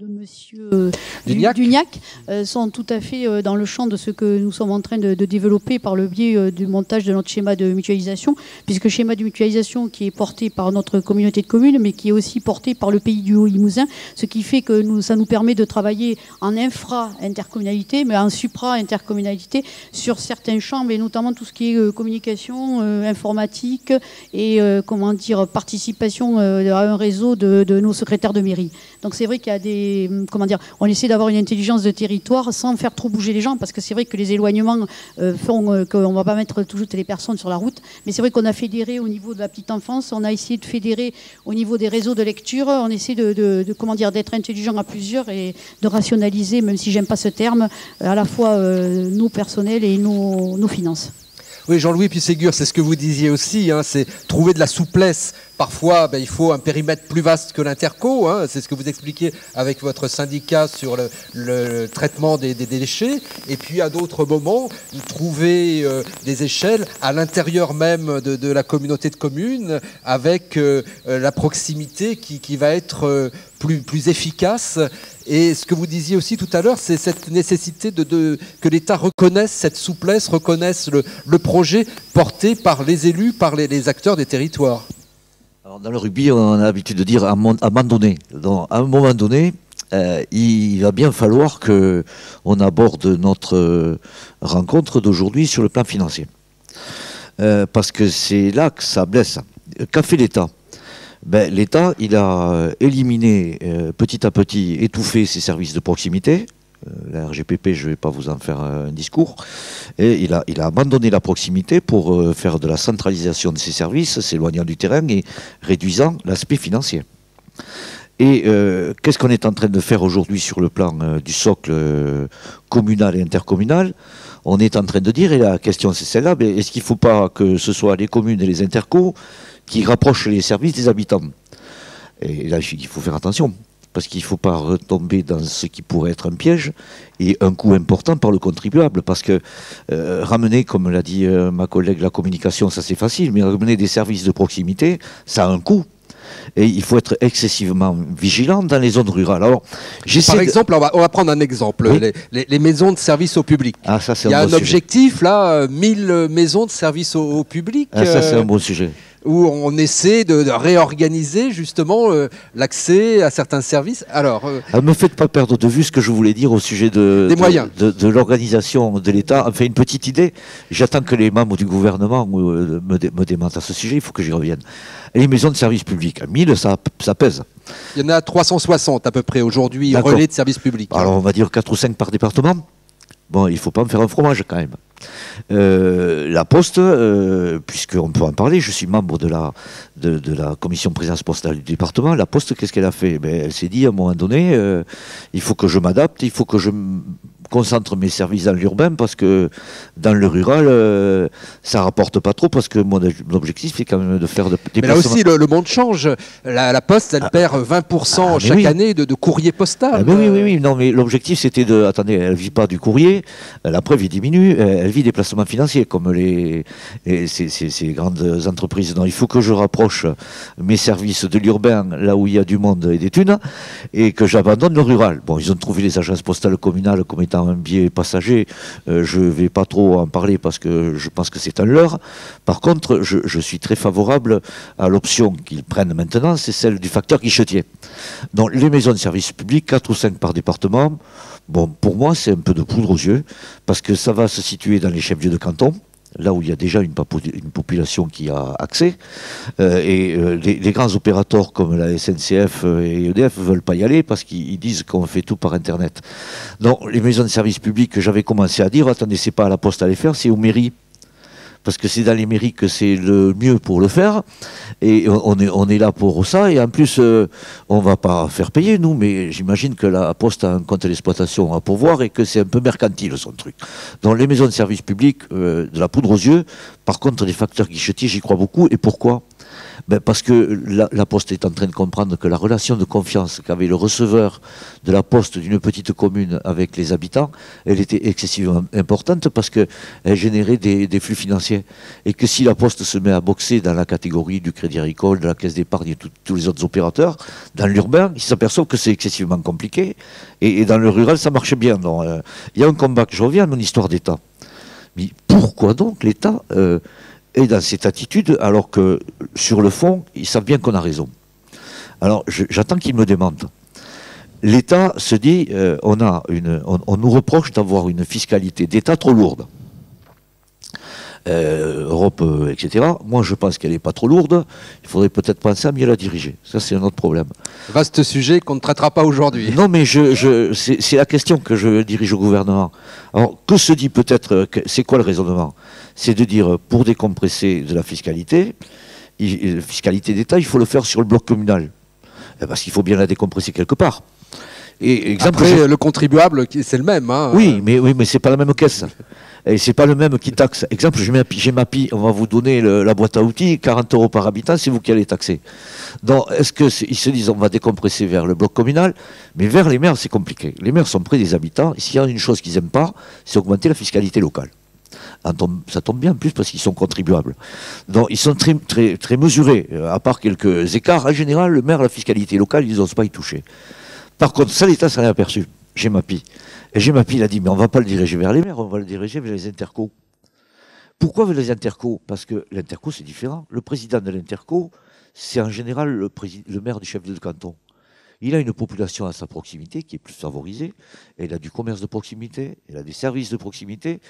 de, Monsieur euh, Duniac, euh, sont tout à fait dans le champ de ce que nous sommes en train de, développer par le biais du montage de notre schéma de mutualisation, puisque schéma de mutualisation qui est porté par notre communauté de communes, mais qui est aussi porté par le pays du Haut-Limousin, ce qui fait que nous, ça nous permet de travailler en infra-intercommunalité, mais en supra-intercommunalité sur certains champs, mais notamment tout ce qui est euh, communication, euh, informatique et euh, comment dire participation à un réseau de, nos secrétaires de mairie. Donc c'est vrai qu'il y a des comment dire, on essaie d'avoir une intelligence de territoire sans faire trop bouger les gens parce que c'est vrai que les éloignements font qu'on va pas mettre toutes les personnes sur la route. Mais c'est vrai qu'on a fédéré au niveau de la petite enfance, on a essayé de fédérer au niveau des réseaux de lecture, on essaie de, comment dire d'être intelligent à plusieurs et de rationaliser, même si j'aime pas ce terme, à la fois nos personnels et nos finances. Oui, Jean-Louis Pisségur, c'est ce que vous disiez aussi, hein, c'est trouver de la souplesse. Parfois, ben, il faut un périmètre plus vaste que l'interco, hein, c'est ce que vous expliquez avec votre syndicat sur le, traitement des, déchets. Et puis, à d'autres moments, trouver euh, des échelles à l'intérieur même de, la communauté de communes, avec euh, euh, la proximité qui, va être plus efficace et ce que vous disiez aussi tout à l'heure, c'est cette nécessité que l'État reconnaisse cette souplesse, reconnaisse le, projet porté par les élus, par les, acteurs des territoires. dans le rugby, on a l'habitude de dire à un moment donné. à un moment donné, il va bien falloir que on aborde notre euh, rencontre d'aujourd'hui sur le plan financier. Euh, parce que c'est là que ça blesse. Qu'a fait l'État? Ben, l'État, il a euh, éliminé euh, petit à petit, étouffé ses services de proximité. Euh, la RGPP, je ne vais pas vous en faire un discours. Et il a, il a abandonné la proximité pour faire de la centralisation de ses services, s'éloignant du terrain et réduisant l'aspect financier. Et qu'est-ce qu'on est en train de faire aujourd'hui sur le plan du socle communal et intercommunal? On est en train de dire, et la question c'est celle-là, est-ce qu'il ne faut pas que ce soit les communes et les intercos qui rapproche les services des habitants? Et là, il faut faire attention, parce qu'il ne faut pas retomber dans ce qui pourrait être un piège et un coût important par le contribuable, parce que euh, ramener, comme l'a dit euh, ma collègue, la communication, ça c'est facile, mais ramener des services de proximité, ça a un coût. Et il faut être excessivement vigilant dans les zones rurales. Alors, Par exemple, on, va, prendre un exemple, les, maisons de service au public. Ah, ça, il y a un, objectif, là, 1000 maisons de service au, public. Ah, ça, c'est un bon sujet. Où on essaie de, réorganiser justement euh, l'accès à certains services. Alors, ne me faites pas perdre de vue ce que je voulais dire au sujet de, des moyens. de, l'organisation de l'État. Enfin, une petite idée. J'attends que les membres du gouvernement me, me démentent à ce sujet. Il faut que j'y revienne. les maisons de services publics, 1000, ça, ça pèse. Il y en a 360 à peu près aujourd'hui, relais de services publics. Alors, on va dire 4 ou 5 par département. Bon, il ne faut pas me faire un fromage quand même. Euh, la Poste, euh, puisqu'on peut en parler, je suis membre de la, de, la commission présence postale du département. La Poste, qu'est-ce qu'elle a fait? Ben, Elle s'est dit à un moment donné, euh, il faut que je m'adapte, il faut que je concentre mes services dans l'urbain parce que dans le rural, euh, ça rapporte pas trop parce que mon objectif c'est quand même de faire des Mais là aussi, le, monde change. La, Poste, elle ah. perd 20% ah, chaque année de, courrier postal. Ah, oui, oui, oui. Non, mais l'objectif c'était de. Attendez, elle vit pas du courrier. La preuve, il diminue. Elle vit des placements financiers comme les, ces, grandes entreprises. Il faut que je rapproche mes services de l'urbain là où il y a du monde et des thunes et que j'abandonne le rural. Bon, ils ont trouvé les agences postales communales comme étant un biais passager, euh, je ne vais pas trop en parler parce que je pense que c'est un leurre. Par contre, je, suis très favorable à l'option qu'ils prennent maintenant, c'est celle du facteur guichetier. Donc les maisons de services publics, 4 ou 5 par département, bon, pour moi c'est un peu de poudre aux yeux, parce que ça va se situer dans les chefs-lieux de canton là où il y a déjà une, population qui a accès. Euh, et euh, les, grands opérateurs comme la SNCF euh, et EDF ne veulent pas y aller parce qu'ils disent qu'on fait tout par Internet. Donc les maisons de services publics, j'avais commencé à dire, attendez, c'est pas à la poste à les faire, c'est aux mairies parce que c'est dans les mairies que c'est le mieux pour le faire. Et on est, là pour ça. Et en plus, euh, on va pas faire payer, nous, mais j'imagine que la Poste a un compte d'exploitation à pourvoir et que c'est un peu mercantile, son truc. Dans les maisons de services publics, euh, de la poudre aux yeux. Par contre, les facteurs guichetiers, j'y crois beaucoup. Et pourquoi? Ben, parce que la, Poste est en train de comprendre que la relation de confiance qu'avait le receveur de la Poste d'une petite commune avec les habitants, elle était excessivement importante parce qu'elle générait des, flux financiers. Et que si la Poste se met à boxer dans la catégorie du Crédit Agricole, de la Caisse d'épargne et tous les autres opérateurs, dans l'urbain, ils s'aperçoivent que c'est excessivement compliqué. Et, dans le rural, ça marche bien. Euh, il y a un combat que je reviens à mon histoire d'État. Mais pourquoi donc l'État euh, et dans cette attitude, alors que sur le fond, ils savent bien qu'on a raison. Alors j'attends qu'ils me demandent. L'État se dit, euh, on, nous reproche d'avoir une fiscalité d'État trop lourde. Euh, Europe, euh, etc. Moi, je pense qu'elle n'est pas trop lourde. Il faudrait peut-être penser à mieux la diriger. Ça, c'est un autre problème. Vaste sujet qu'on ne traitera pas aujourd'hui. Non, mais je, je, c'est la question que je dirige au gouvernement. Alors, que se dit peut-être, c'est quoi le raisonnement? C'est de dire pour décompresser de la fiscalité, la fiscalité d'État, il faut le faire sur le bloc communal. Eh, parce qu'il faut bien la décompresser quelque part. Et exemple, Après, le contribuable, c'est le même. Hein. Oui, mais, oui, mais ce n'est pas la même caisse. Et c'est pas le même qui taxe. Exemple, j'ai ma PI, on va vous donner la boîte à outils, 40 euros par habitant, c'est vous qui allez taxer. Donc, est-ce qu'ils se disent on va décompresser vers le bloc communal, mais vers les maires, c'est compliqué. Les maires sont près des habitants, et s'il y a une chose qu'ils n'aiment pas, c'est augmenter la fiscalité locale ça tombe bien en plus parce qu'ils sont contribuables. Donc ils sont très, très, très mesurés, euh, à part quelques écarts. En général, le maire, la fiscalité locale, ils n'osent pas y toucher. Par contre, ça, l'État s'en est aperçu. Gemapi. Et Gemapi, il a dit, mais on ne va pas le diriger vers les maires, on va le diriger vers les intercos. Pourquoi vers les intercos? Parce que l'interco, c'est différent. Le président de l'interco, c'est en général le, le maire du chef de canton. Il a une population à sa proximité qui est plus favorisée. Elle a du commerce de proximité, elle a des services de proximité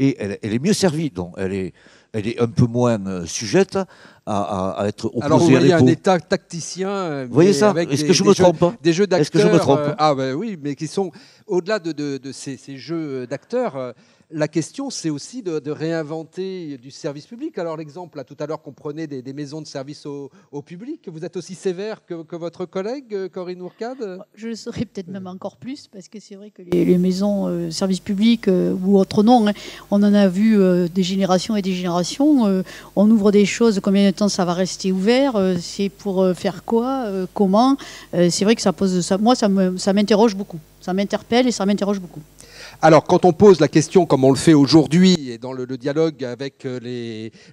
et elle, est mieux servie. Donc elle est, elle est un peu moins euh, sujette à, être opposée Alors vous voyez un État tacticien. Vous voyez ça Est-ce que je me trompe Des jeux d'acteurs. Est-ce que je me trompe euh, Ah ben oui, mais qui sont au-delà de, ces, ces, jeux d'acteurs. Euh, la question, c'est aussi de, réinventer du service public. Alors l'exemple, tout à l'heure, qu'on prenait des, maisons de service au, public, vous êtes aussi sévère que, votre collègue, euh, Corinne Ourcade? Je le serais peut-être même encore plus, parce que c'est vrai que les, maisons euh, service public, euh, ou autre nom, hein, on en a vu des générations et des générations. on ouvre des choses, combien de temps ça va rester ouvert C'est pour faire quoi Comment C'est vrai que ça pose... Ça, moi, ça m'interroge beaucoup. Ça m'interpelle et ça m'interroge beaucoup. Alors, quand on pose la question, comme on le fait aujourd'hui, et dans le, dialogue avec euh,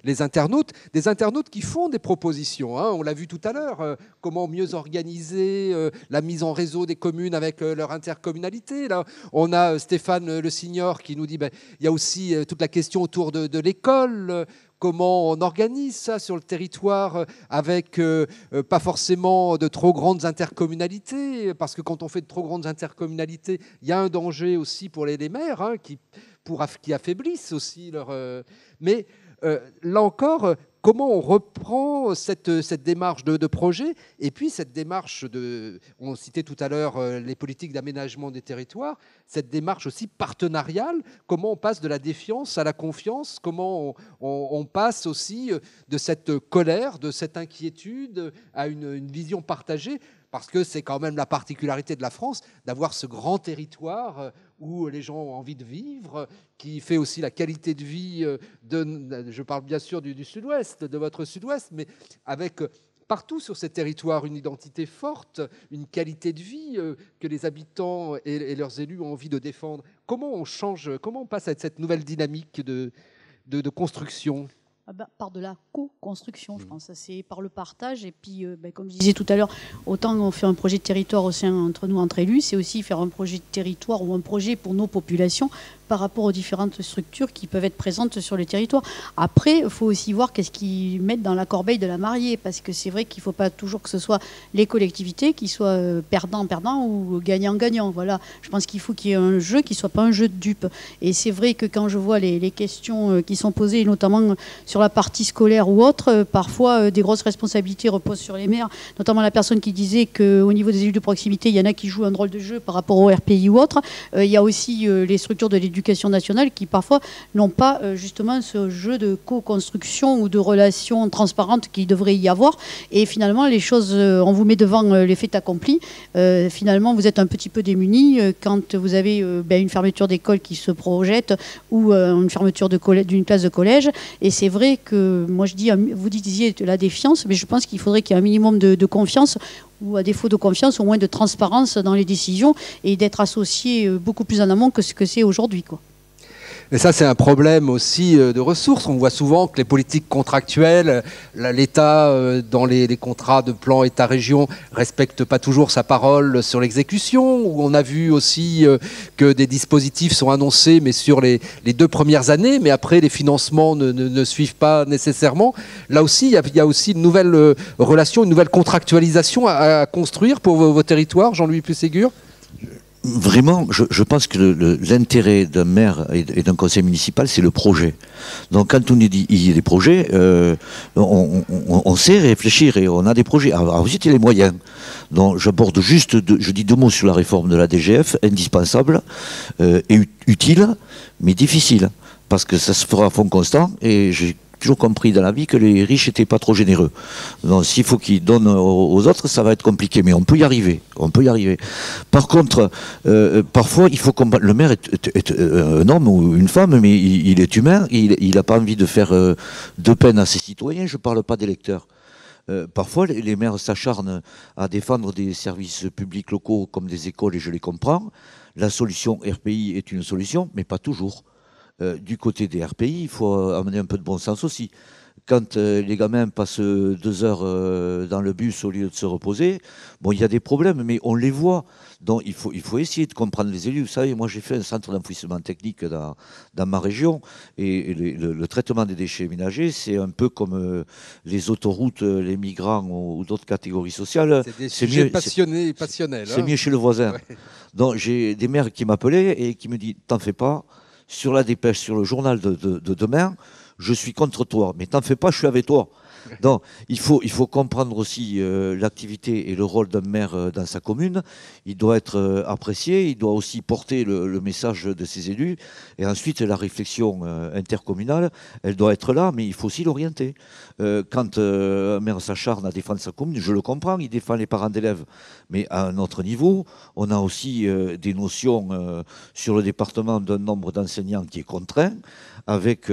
les, internautes, des internautes qui font des propositions. Hein. on l'a vu tout à l'heure, euh, comment mieux organiser euh, la mise en réseau des communes avec leur intercommunalité. On a Stéphane Le Signor qui nous dit ben, il y a aussi toute la question autour de l'école comment on organise ça sur le territoire avec pas forcément de trop grandes intercommunalités, parce que quand on fait de trop grandes intercommunalités, il y a un danger aussi pour les, maires hein, qui, qui affaiblissent aussi leur... mais là encore, comment on reprend cette, cette démarche de, projet et puis cette démarche de, on citait tout à l'heure euh, les politiques d'aménagement des territoires, cette démarche aussi partenariale, comment on passe de la défiance à la confiance, comment on, passe aussi euh, de cette colère, de cette inquiétude à une, vision partagée parce que c'est quand même la particularité de la France d'avoir ce grand territoire euh, où les gens ont envie de vivre, qui fait aussi la qualité de vie euh, je parle bien sûr du, sud-ouest, de votre sud-ouest, mais avec euh, partout sur ces territoires une identité forte, une qualité de vie que les habitants et, leurs élus ont envie de défendre. Comment on change, comment on passe à cette nouvelle dynamique de construction? Ah bah, par de la co-construction, je mmh. pense. C'est par le partage. Et puis, euh, bah, comme je disais tout à l'heure, autant on fait un projet de territoire au sein entre nous, entre élus, c'est aussi faire un projet de territoire ou un projet pour nos populations par rapport aux différentes structures qui peuvent être présentes sur le territoire. Après, il faut aussi voir qu'est-ce qu'ils mettent dans la corbeille de la mariée, parce que c'est vrai qu'il ne faut pas toujours que ce soit les collectivités qui soient euh, perdants-perdants ou gagnants-gagnants. Voilà, je pense qu'il faut qu'il y ait un jeu qui ne soit pas un jeu de dupes. Et c'est vrai que quand je vois les, questions euh, qui sont posées, notamment sur la partie scolaire ou autre, euh, parfois des grosses responsabilités reposent sur les maires, notamment la personne qui disait qu'au niveau des élus de proximité, il y en a qui jouent un drôle de jeu par rapport au RPI ou autre. il y a aussi les structures de l'éducation nationale qui parfois n'ont pas euh, justement ce jeu de co-construction ou de relations transparentes qu'il devrait y avoir. Et finalement, les choses, euh, on vous met devant euh, les faits accomplis. finalement, vous êtes un petit peu démuni quand vous avez ben, une fermeture d'école qui se projette ou une fermeture d'une classe de collège. Et c'est vrai que moi je dis, vous disiez la défiance, mais je pense qu'il faudrait qu'il y ait un minimum de, de confiance ou à défaut de confiance, au moins de transparence dans les décisions et d'être associé euh, beaucoup plus en amont que ce que c'est aujourd'hui. Et ça, c'est un problème aussi euh, de ressources. On voit souvent que les politiques contractuelles, l'État, euh, dans les, contrats de plan État-région, respecte pas toujours sa parole sur l'exécution. On a vu aussi euh, que des dispositifs sont annoncés, mais sur les, deux premières années, mais après, les financements ne, suivent pas nécessairement. Là aussi, il y, a, aussi une nouvelle relation, une nouvelle contractualisation à, construire pour vos, territoires, Jean-Louis Plus-Ségur Vraiment, je, pense que l'intérêt d'un maire et, d'un conseil municipal, c'est le projet. Donc quand on dit il y a des projets, euh, on, sait réfléchir et on a des projets. Alors, ensuite, il y a les moyens. Donc j'aborde juste, je dis deux mots sur la réforme de la DGF, indispensable euh, et utile, mais difficile. Parce que ça se fera à fond constant et j'ai toujours compris dans la vie que les riches n'étaient pas trop généreux. Donc s'il faut qu'ils donnent aux autres, ça va être compliqué, mais on peut y arriver. On peut y arriver. Par contre, euh, parfois, il faut combattre. Le maire est, euh, un homme ou une femme, mais il, est humain. Il n'a pas envie de faire euh, de peine à ses citoyens. Je ne parle pas d'électeurs. parfois, les, maires s'acharnent à défendre des services publics locaux comme des écoles, et je les comprends. La solution RPI est une solution, mais pas toujours. Euh, du côté des RPI, il faut amener un peu de bon sens aussi. Quand euh, les gamins passent deux heures euh, dans le bus au lieu de se reposer, bon, il y a des problèmes, mais on les voit. Donc il faut, il faut essayer de comprendre les élus. Vous savez, moi j'ai fait un centre d'enfouissement technique dans, dans, ma région, et, le, traitement des déchets ménagers, c'est un peu comme les autoroutes, les migrants ou, d'autres catégories sociales. C'est des mieux, passionnés, passionnels. C'est mieux chez le voisin. Donc j'ai des maires qui m'appelaient et qui me disent, t'en fais pas sur la dépêche, sur le journal de, demain, je suis contre toi. Mais t'en fais pas, je suis avec toi. Donc, il faut, comprendre aussi euh, l'activité et le rôle d'un maire euh, dans sa commune. Il doit être euh, apprécié, il doit aussi porter le, message de ses élus. Et ensuite, la réflexion intercommunale, elle doit être là, mais il faut aussi l'orienter. quand un maire s'acharne à défendre sa commune, je le comprends, il défend les parents d'élèves. Mais à un autre niveau, on a aussi des notions sur le département d'un nombre d'enseignants qui est contraint, avec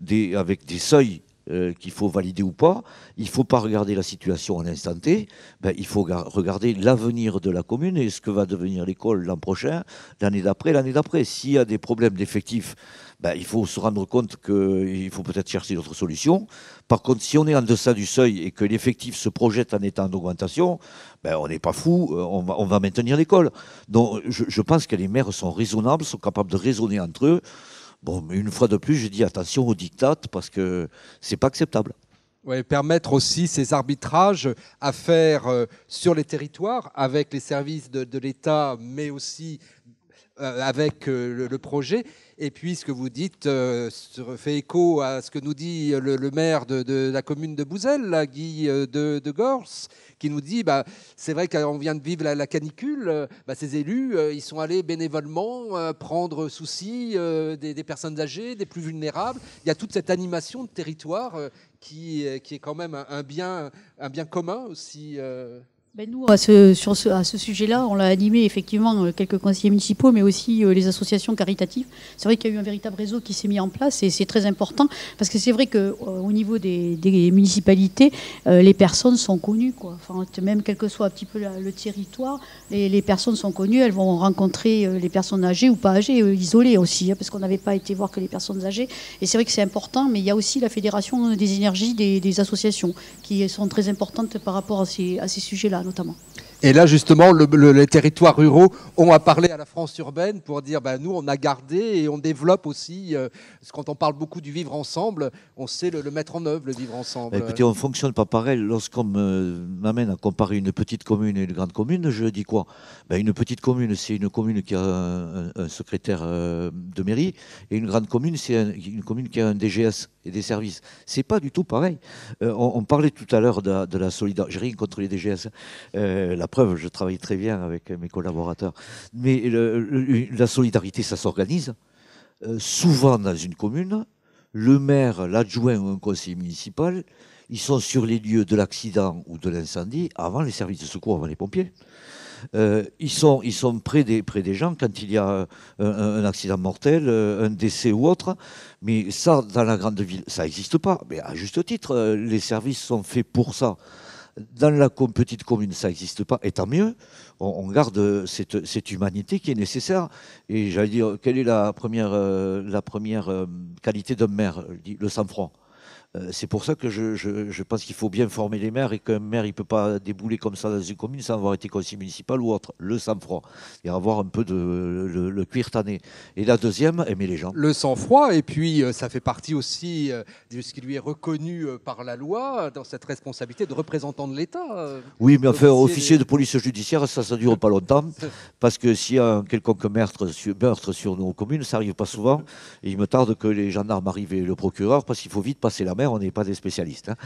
des seuils euh, qu'il faut valider ou pas. Il ne faut pas regarder la situation à l'instant T. Ben, il faut regarder l'avenir de la commune et ce que va devenir l'école l'an prochain, l'année d'après, l'année d'après. S'il y a des problèmes d'effectifs, ben, il faut se rendre compte qu'il faut peut-être chercher d'autres solutions. Par contre, si on est en deçà du seuil et que l'effectif se projette en étant d'augmentation, ben, on n'est pas fou, euh, on va, maintenir l'école. Donc je pense que les maires sont raisonnables, sont capables de raisonner entre eux. Bon, mais une fois de plus, je dis attention aux dictates parce que c'est pas acceptable. Ouais, permettre aussi ces arbitrages à faire euh, sur les territoires avec les services de, l'État, mais aussi avec euh, le, projet. Et puis ce que vous dites euh, fait écho à ce que nous dit le, maire de, la commune de Bouzel, Guy de, de Gors, qui nous dit, bah, c'est vrai qu'on vient de vivre la, canicule, bah, ces élus, ils sont allés bénévolement prendre souci des, personnes âgées, des plus vulnérables. Il y a toute cette animation de territoire qui, qui est quand même un, bien, un bien commun aussi. Ben nous, à ce, sur ce, sujet-là, on l'a animé effectivement euh, quelques conseillers municipaux, mais aussi euh, les associations caritatives. C'est vrai qu'il y a eu un véritable réseau qui s'est mis en place et c'est très important parce que c'est vrai qu'au euh, niveau des, municipalités, les personnes sont connues. Quoi. Enfin, même quel que soit un petit peu le territoire, les, personnes sont connues. Elles vont rencontrer les personnes âgées ou pas âgées, isolées aussi, hein, parce qu'on n'avait pas été voir que les personnes âgées. Et c'est vrai que c'est important, mais il y a aussi la Fédération des énergies des, associations qui sont très importantes par rapport à ces sujets-là notamment. Et là, justement, le, le, les territoires ruraux ont à parler à la France urbaine pour dire, ben, nous, on a gardé et on développe aussi. Euh, quand on parle beaucoup du vivre ensemble, on sait le, le mettre en œuvre, le vivre ensemble. Bah, écoutez, on ne fonctionne pas pareil. Lorsqu'on m'amène à comparer une petite commune et une grande commune, je dis quoi? Ben, Une petite commune, c'est une commune qui a un, un secrétaire euh, de mairie, et une grande commune, c'est un, une commune qui a un DGS et des services. C'est pas du tout pareil. Euh, on, parlait tout à l'heure de, la solidarité. J'ai rien contre les DGS. Euh, la preuve, je travaille très bien avec mes collaborateurs. Mais la solidarité, ça s'organise. Euh, souvent dans une commune, le maire, l'adjoint ou un conseiller municipal, ils sont sur les lieux de l'accident ou de l'incendie avant les services de secours, avant les pompiers. Euh, ils, sont, près des, gens quand il y a un, un accident mortel, euh, un décès ou autre. Mais ça, dans la grande ville, ça n'existe pas. Mais à juste titre, euh, les services sont faits pour ça. Dans la petite commune, ça n'existe pas, et tant mieux. On, garde cette, humanité qui est nécessaire. Et j'allais dire, quelle est la première, euh, la première euh, qualité d'un maire? Le sang-froid. Euh, c'est pour ça que je, je, je pense qu'il faut bien former les maires et qu'un maire il peut pas débouler comme ça dans une commune sans avoir été conseiller municipal ou autre. Le sang-froid et avoir un peu de le, le, cuir tanné. Et la deuxième, aimer les gens. Le sang-froid et puis euh, ça fait partie aussi euh, de ce qui lui est reconnu par la loi dans cette responsabilité de représentant de l'État. Oui, mais enfin officier de police judiciaire, ça ça dure pas longtemps parce que s'il y a un quelconque meurtre sur, meurtre sur nos communes, ça arrive pas souvent. Et il me tarde que les gendarmes arrivent et le procureur parce qu'il faut vite passer la on n'est pas des spécialistes. Hein.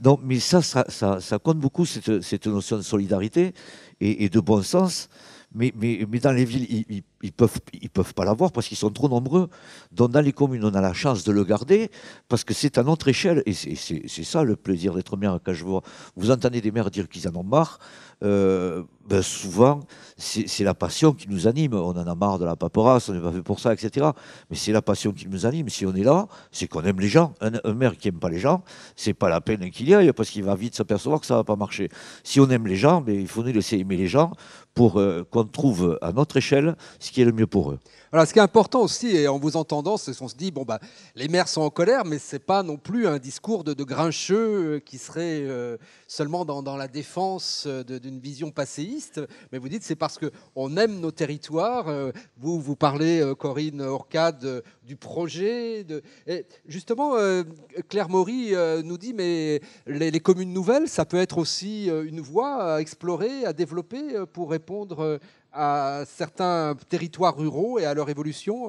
Donc, mais ça, ça, ça, compte beaucoup, cette, notion de solidarité et, de bon sens. Mais, mais, mais, dans les villes, ils, ils peuvent, ils peuvent pas l'avoir parce qu'ils sont trop nombreux. Dans les communes, on a la chance de le garder parce que c'est à notre échelle. Et c'est ça le plaisir d'être maire quand je vois. Vous entendez des maires dire qu'ils en ont marre. Euh, ben souvent, c'est la passion qui nous anime. On en a marre de la paperasse, on n'est pas fait pour ça, etc. Mais c'est la passion qui nous anime. Si on est là, c'est qu'on aime les gens. Un, maire qui aime pas les gens, c'est pas la peine qu'il y aille parce qu'il va vite s'apercevoir que ça va pas marcher. Si on aime les gens, ben, il faut nous laisser aimer les gens pour euh, qu'on trouve à notre échelle ce qui est le mieux pour eux. Alors, ce qui est important aussi, et en vous entendant, c'est qu'on se dit, bon, bah, les maires sont en colère, mais ce n'est pas non plus un discours de, grincheux qui serait euh, seulement dans, la défense d'une vision passéiste. Mais vous dites, c'est parce qu'on aime nos territoires. Euh, vous, vous parlez, euh, Corinne Orcade, du projet. Et justement, euh, Claire Maury euh, nous dit, mais les, les, communes nouvelles, ça peut être aussi euh, une voie à explorer, à développer pour répondre à certains territoires ruraux et à leur évolution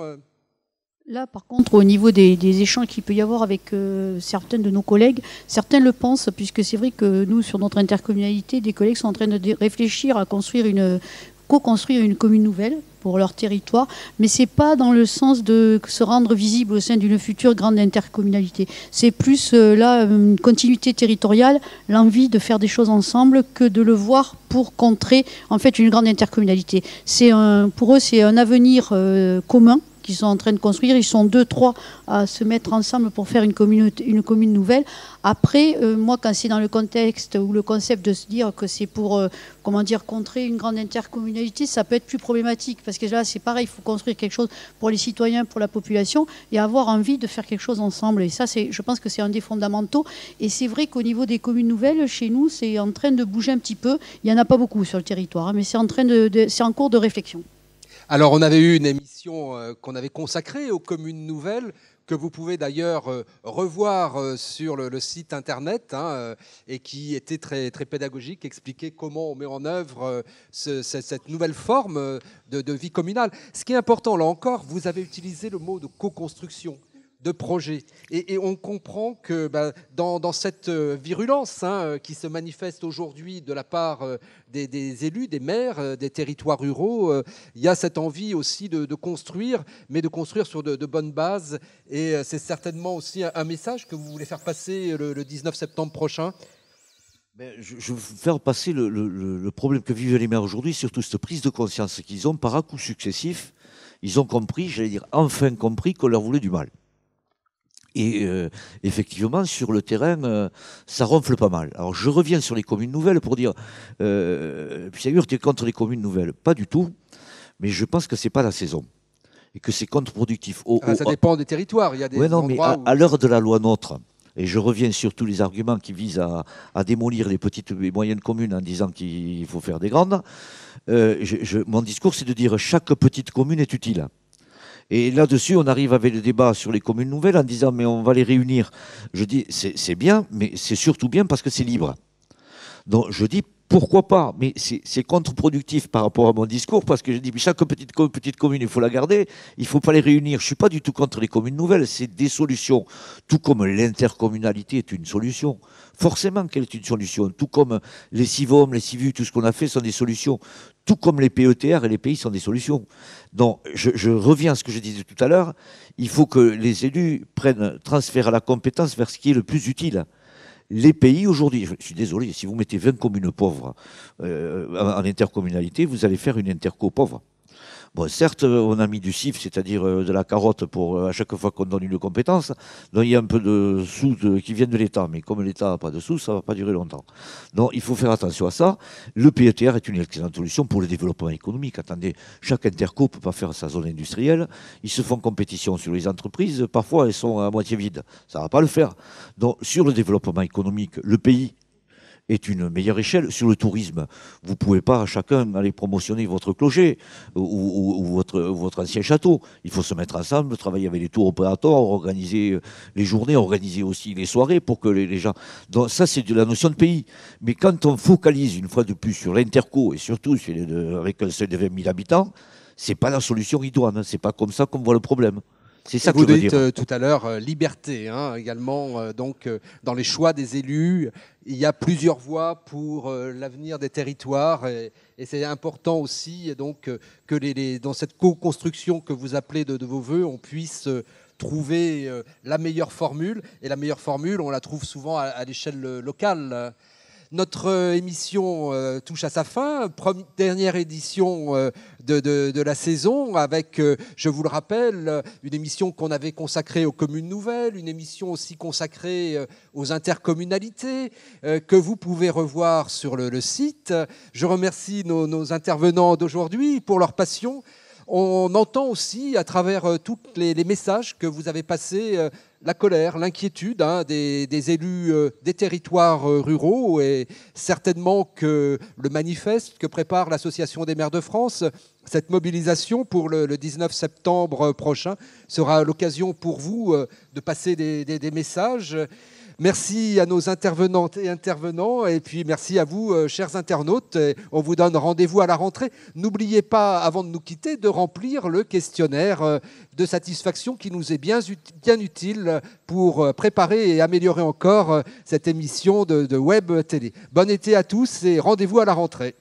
Là, par contre, au niveau des, des échanges qu'il peut y avoir avec euh, certains de nos collègues, certains le pensent, puisque c'est vrai que nous, sur notre intercommunalité, des collègues sont en train de réfléchir à construire une, co-construire une commune nouvelle pour leur territoire, mais c'est pas dans le sens de se rendre visible au sein d'une future grande intercommunalité. C'est plus euh, là une continuité territoriale, l'envie de faire des choses ensemble que de le voir pour contrer en fait une grande intercommunalité. C'est pour eux c'est un avenir euh, commun qu'ils sont en train de construire. Ils sont deux, trois à se mettre ensemble pour faire une commune, une commune nouvelle. Après, euh, moi, quand c'est dans le contexte ou le concept de se dire que c'est pour, euh, comment dire, contrer une grande intercommunalité, ça peut être plus problématique parce que là, c'est pareil, il faut construire quelque chose pour les citoyens, pour la population et avoir envie de faire quelque chose ensemble. Et ça, je pense que c'est un des fondamentaux. Et c'est vrai qu'au niveau des communes nouvelles, chez nous, c'est en train de bouger un petit peu. Il n'y en a pas beaucoup sur le territoire, hein, mais c'est en train de, de c'est en cours de réflexion. Alors, on avait eu une émission euh, qu'on avait consacrée aux communes nouvelles que vous pouvez d'ailleurs euh, revoir euh, sur le, site internet hein, et qui était très, très pédagogique, expliquer comment on met en œuvre cette nouvelle forme de vie communale. Ce qui est important, là encore, vous avez utilisé le mot de co-construction de projets. Et, on comprend que bah, dans, cette euh, virulence hein, euh, qui se manifeste aujourd'hui de la part euh, des, élus, des maires, des territoires ruraux, il y a cette envie aussi de, construire, mais de construire sur de, bonnes bases. Et c'est certainement aussi un, message que vous voulez faire passer le, 19 septembre prochain. je, veux faire passer le, problème que vivent les maires aujourd'hui, surtout cette prise de conscience qu'ils ont par à coups successifs. Ils ont compris, j'allais dire enfin compris, qu'on leur voulait du mal. Et euh, effectivement, sur le terrain, euh, ça ronfle pas mal. Alors je reviens sur les communes nouvelles pour dire, euh, tu es contre les communes nouvelles Pas du tout, mais je pense que c'est pas la saison et que c'est contre-productif. Ah, ça dépend des territoires. Il y a des non, mais à, l'heure de la loi NOTRe, et je reviens sur tous les arguments qui visent à, démolir les petites et moyennes communes en disant qu'il faut faire des grandes, je, mon discours c'est de dire chaque petite commune est utile. Et là-dessus, on arrive avec le débat sur les communes nouvelles en disant mais on va les réunir. Je dis c'est bien, mais c'est surtout bien parce que c'est libre. Donc je dis pourquoi pas? Mais c'est contre-productif par rapport à mon discours parce que je dis chaque petite, petite commune, il faut la garder, il ne faut pas les réunir. Je ne suis pas du tout contre les communes nouvelles, c'est des solutions. Tout comme l'intercommunalité est une solution. Forcément qu'elle est une solution. Tout comme les CIVOM, les CIVU, tout ce qu'on a fait sont des solutions. Tout comme les PETR et les pays sont des solutions. Donc je, reviens à ce que je disais tout à l'heure. Il faut que les élus prennent, transfèrent la compétence vers ce qui est le plus utile les pays aujourd'hui, je suis désolé, si vous mettez 20 communes pauvres euh, en intercommunalité, vous allez faire une interco pauvre. Bon, certes, on a mis du CIF, c'est-à-dire euh, de la carotte pour euh, à chaque fois qu'on donne une compétence. Donc il y a un peu de sous qui viennent de l'État, mais comme l'État n'a pas de sous, ça ne va pas durer longtemps. Donc il faut faire attention à ça. Le PETR est une excellente solution pour le développement économique. Attendez, chaque interco ne peut pas faire sa zone industrielle. Ils se font compétition sur les entreprises. Parfois, elles sont à moitié vides. Ça ne va pas le faire. Donc sur le développement économique, le pays est une meilleure échelle. Sur le tourisme, vous ne pouvez pas chacun aller promotionner votre clocher ou, votre, ancien château. Il faut se mettre ensemble, travailler avec les tours opérateurs, organiser euh, les journées, organiser aussi les soirées pour que les, gens... Donc ça, c'est de la notion de pays. Mais quand on focalise une fois de plus sur l'interco et surtout avec un seuil de 20 000 habitants, c'est pas la solution idoine. C'est pas comme ça qu'on voit le problème. C'est ça que vous je veux dites euh, tout à l'heure euh, liberté hein, également euh, donc dans les choix des élus il y a plusieurs voies pour l'avenir des territoires et, c'est important aussi donc que les, dans cette co-construction que vous appelez de, vos voeux on puisse trouver la meilleure formule. Et la meilleure formule on la trouve souvent à l'échelle locale notre euh, émission euh, touche à sa fin. dernière édition euh, de, la saison avec, je vous le rappelle, une émission qu'on avait consacrée aux communes nouvelles, une émission aussi consacrée aux intercommunalités que vous pouvez revoir sur le, site. Je remercie nos, intervenants d'aujourd'hui pour leur passion. On entend aussi à travers tous les, les, messages que vous avez passés la colère, l'inquiétude hein, des, élus euh, des territoires euh, ruraux et certainement que le manifeste que prépare l'Association des maires de France, cette mobilisation pour le, 19 septembre prochain sera l'occasion pour vous euh, de passer des messages. Merci à nos intervenantes et intervenants, et puis merci à vous, euh, chers internautes. On vous donne rendez-vous à la rentrée. N'oubliez pas, avant de nous quitter, de remplir le questionnaire euh, de satisfaction qui nous est bien, utile pour euh, préparer et améliorer encore cette émission de, de Web Télé. Bon été à tous et rendez-vous à la rentrée.